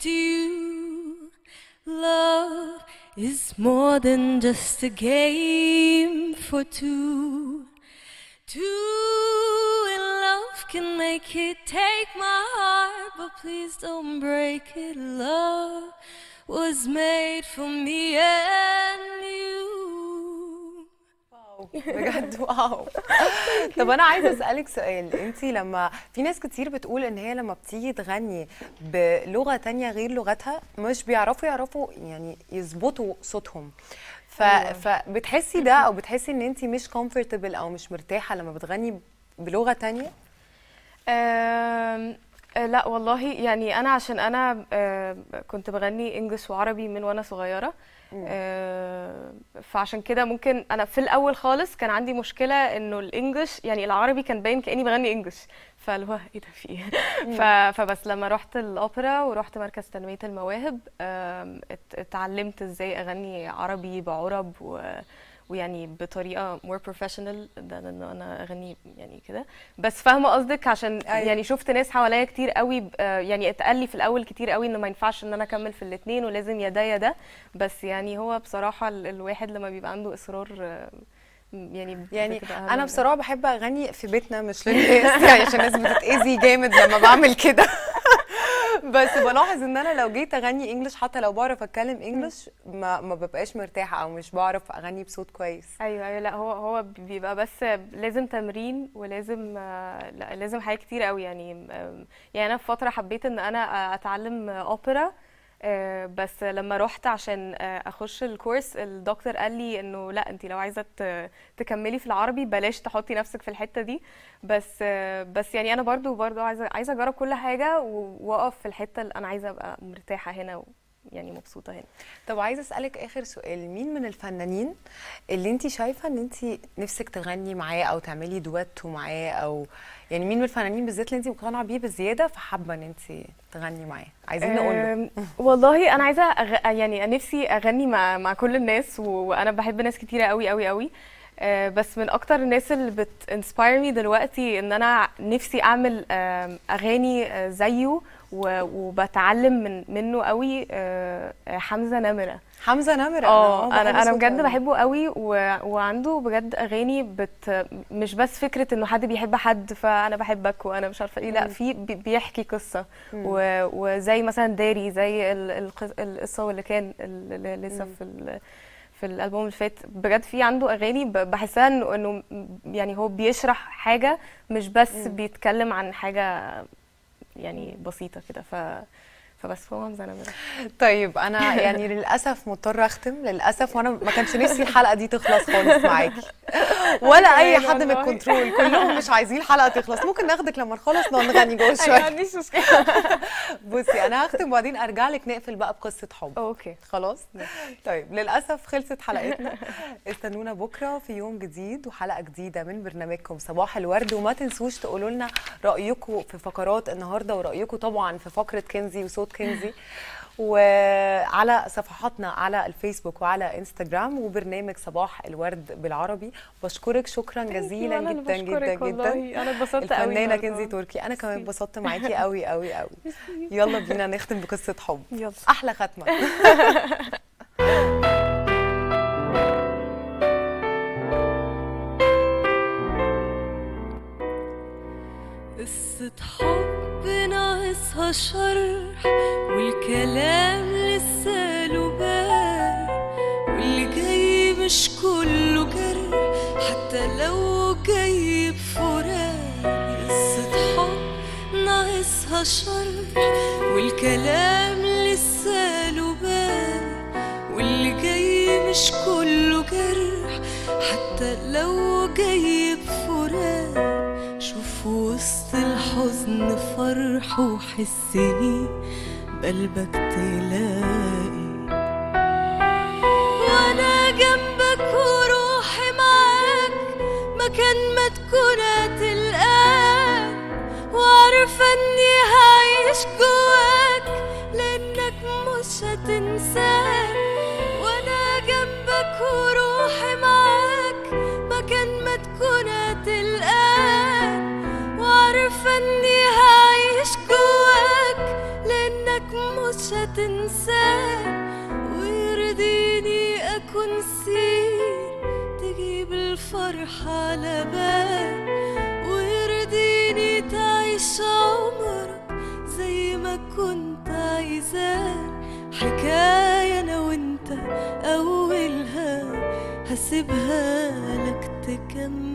to you. Love is more than just a game for two. Two in love can make it take my heart, but please don't break it. Love was made for me and you. بجد واو. طب أنا عايزة أسألك سؤال. أنت لما في ناس كتير بتقول إن هي لما بتيجي تغني بلغة تانية غير لغتها مش بيعرفوا يعرفوا يعني يظبطوا صوتهم. ف... فبتحسي ده أو بتحسي إن أنت مش comfortable أو مش مرتاحة لما بتغني بلغة تانية؟ آه، لا والله. يعني أنا عشان أنا آه، كنت بغني انجلش وعربي من وأنا صغيرة. فعشان كده ممكن أنا في الأول خالص كان عندي مشكلة إنه الانجلش يعني العربي كان باين كأني بغني انجلش فاللي هو إيه ده في إيه؟ فبس لما رحت الأوبرا ورحت مركز تنمية المواهب اتعلمت إزاي أغني عربي بعرب و ويعني بطريقة more professional ده إنه أنا أغني يعني كده. بس فاهمة قصدك؟ عشان أيوة. يعني شفت ناس حواليا كتير قوي آه، يعني اتقال لي في الأول كتير قوي إنه ما ينفعش إن أنا أكمل في الاثنين ولازم يا ده يا ده. بس يعني هو بصراحة ال- الواحد لما بيبقى عنده إصرار آه، يعني يعني أنا من- بصراحة بحب أغني في بيتنا مش للناس (laughs) يعني عشان الناس بتتأذي جامد لما بعمل كده. (laughs) بس بلاحظ إن أنا لو جيت أغني إنجلش حتى لو بعرف أتكلم إنجلش ما ما ببقاش مرتاحة أو مش بعرف أغني بصوت كويس. أيوه أيوه لأ هو هو بيبقى بس لازم تمرين ولازم لأ لازم حاجات كتير قوي يعني يعني أنا في فترة حبيت إن أنا أتعلم أوبرا بس لما رحت عشان آه، أخش الكورس الدكتور قال لي إنه لأ انت لو عايزة تكملي في العربي بلاش تحطي نفسك في الحتة دي. بس آه، بس يعني أنا برضو برضو عايزة عايزة أجرب كل حاجة وأقف في الحتة اللي أنا عايزة أبقى مرتاحة هنا يعني مبسوطة هنا. طب عايزة أسألك آخر سؤال. مين من الفنانين اللي انت شايفة إن انت نفسك تغني معاه أو تعملي دويتو معاه أو يعني مين من الفنانين بالذات اللي انت مقتنعة بيه بزيادة فحابة إن انت تغني معاه؟ عايزين نقول له. والله أنا عايزة أغ... يعني نفسي أغني مع مع كل الناس و- وأنا بحب ناس كتيرة قوي قوي قوي أه، بس من أكتر الناس اللي بتنسباير مي دلوقتي إن أنا نفسي أعمل أغاني أه، زيه وبتعلم من منه قوي أه، حمزة نمرة. حمزة نمرة. آه أنا أنا بجد. بحبه قوي و... وعنده بجد أغاني بت مش بس فكرة إنه حد بيحب حد فأنا بحبك وأنا مش عارفة إيه لأ في بي- بيحكي قصة. و... وزي مثلا داري زي ال- القص- القصة اللي كان اللي لسه في ال... في الألبوم اللي فات. بجد في عنده أغاني بحسها انه إنه يعني هو بيشرح حاجة مش بس بيتكلم عن حاجة يعني بسيطة كده. ف فبس هو نمرة. طيب أنا يعني للأسف مضطرة أختم للأسف وأنا ما كانش نفسي الحلقة دي تخلص خالص معاكي. (laughs) ولا أي كمان حد من. ال control كلهم مش عايزين الحلقة تخلص. ممكن ناخدك لما نخلص نقعد نغني جوه (laughs) ما شوية. عنديش مشكلة. (laughs) بصي أنا هختم وبعدين أرجع لك نقفل بقى بقصة حب. okay. خلاص؟ طيب للأسف خلصت حلقتنا. استنونا بكرة في يوم جديد وحلقة جديدة من برنامجكم. صباح الورد وما تنسوش تقولوا لنا رايكم في فقرات النهارده ورايكم طبعا في فقرة كنزي وصوت وكنزي وعلى صفحاتنا على الفيسبوك وعلى انستجرام وبرنامج صباح الورد بالعربي. بشكرك شكرا جزيلا جدا جدا جدا. أنا اتبسطت قوي الفنانة كنزي تركي. أنا كمان اتبسطت (laughs) معاكي قوي قوي قوي يلا بينا نختم بقصة حب. يلا. أحلى ختمة. (laughs) قصة حب ناقصها شرح والكلام لسه له بال واللي جاي مش كله جرح حتى لو جاي بفراق. قصة حب ناقصها شرح والكلام لسه له بال واللي جاي مش كله جرح حتى لو جاي بفراق. شوف وسط الحزن فرح وحسني بقلبك تلاقي. وأنا جنبك وروحي معاك مكان ما تكون هتلقاك وعارفة إني هعيش جواك لأنك مش هتنساك. وأنا جنبك وروحي معاك مكان ما تكون هتلقاك وعارفة أني هعيش جواك لأنك مش هتنساك ويرضيني أكون سير تجيب الفرح على بال. ويرضيني تعيش عمرك زي ما كنت عايزاه. حكاية أنا وأنت أولها هسيبها لك تكمل.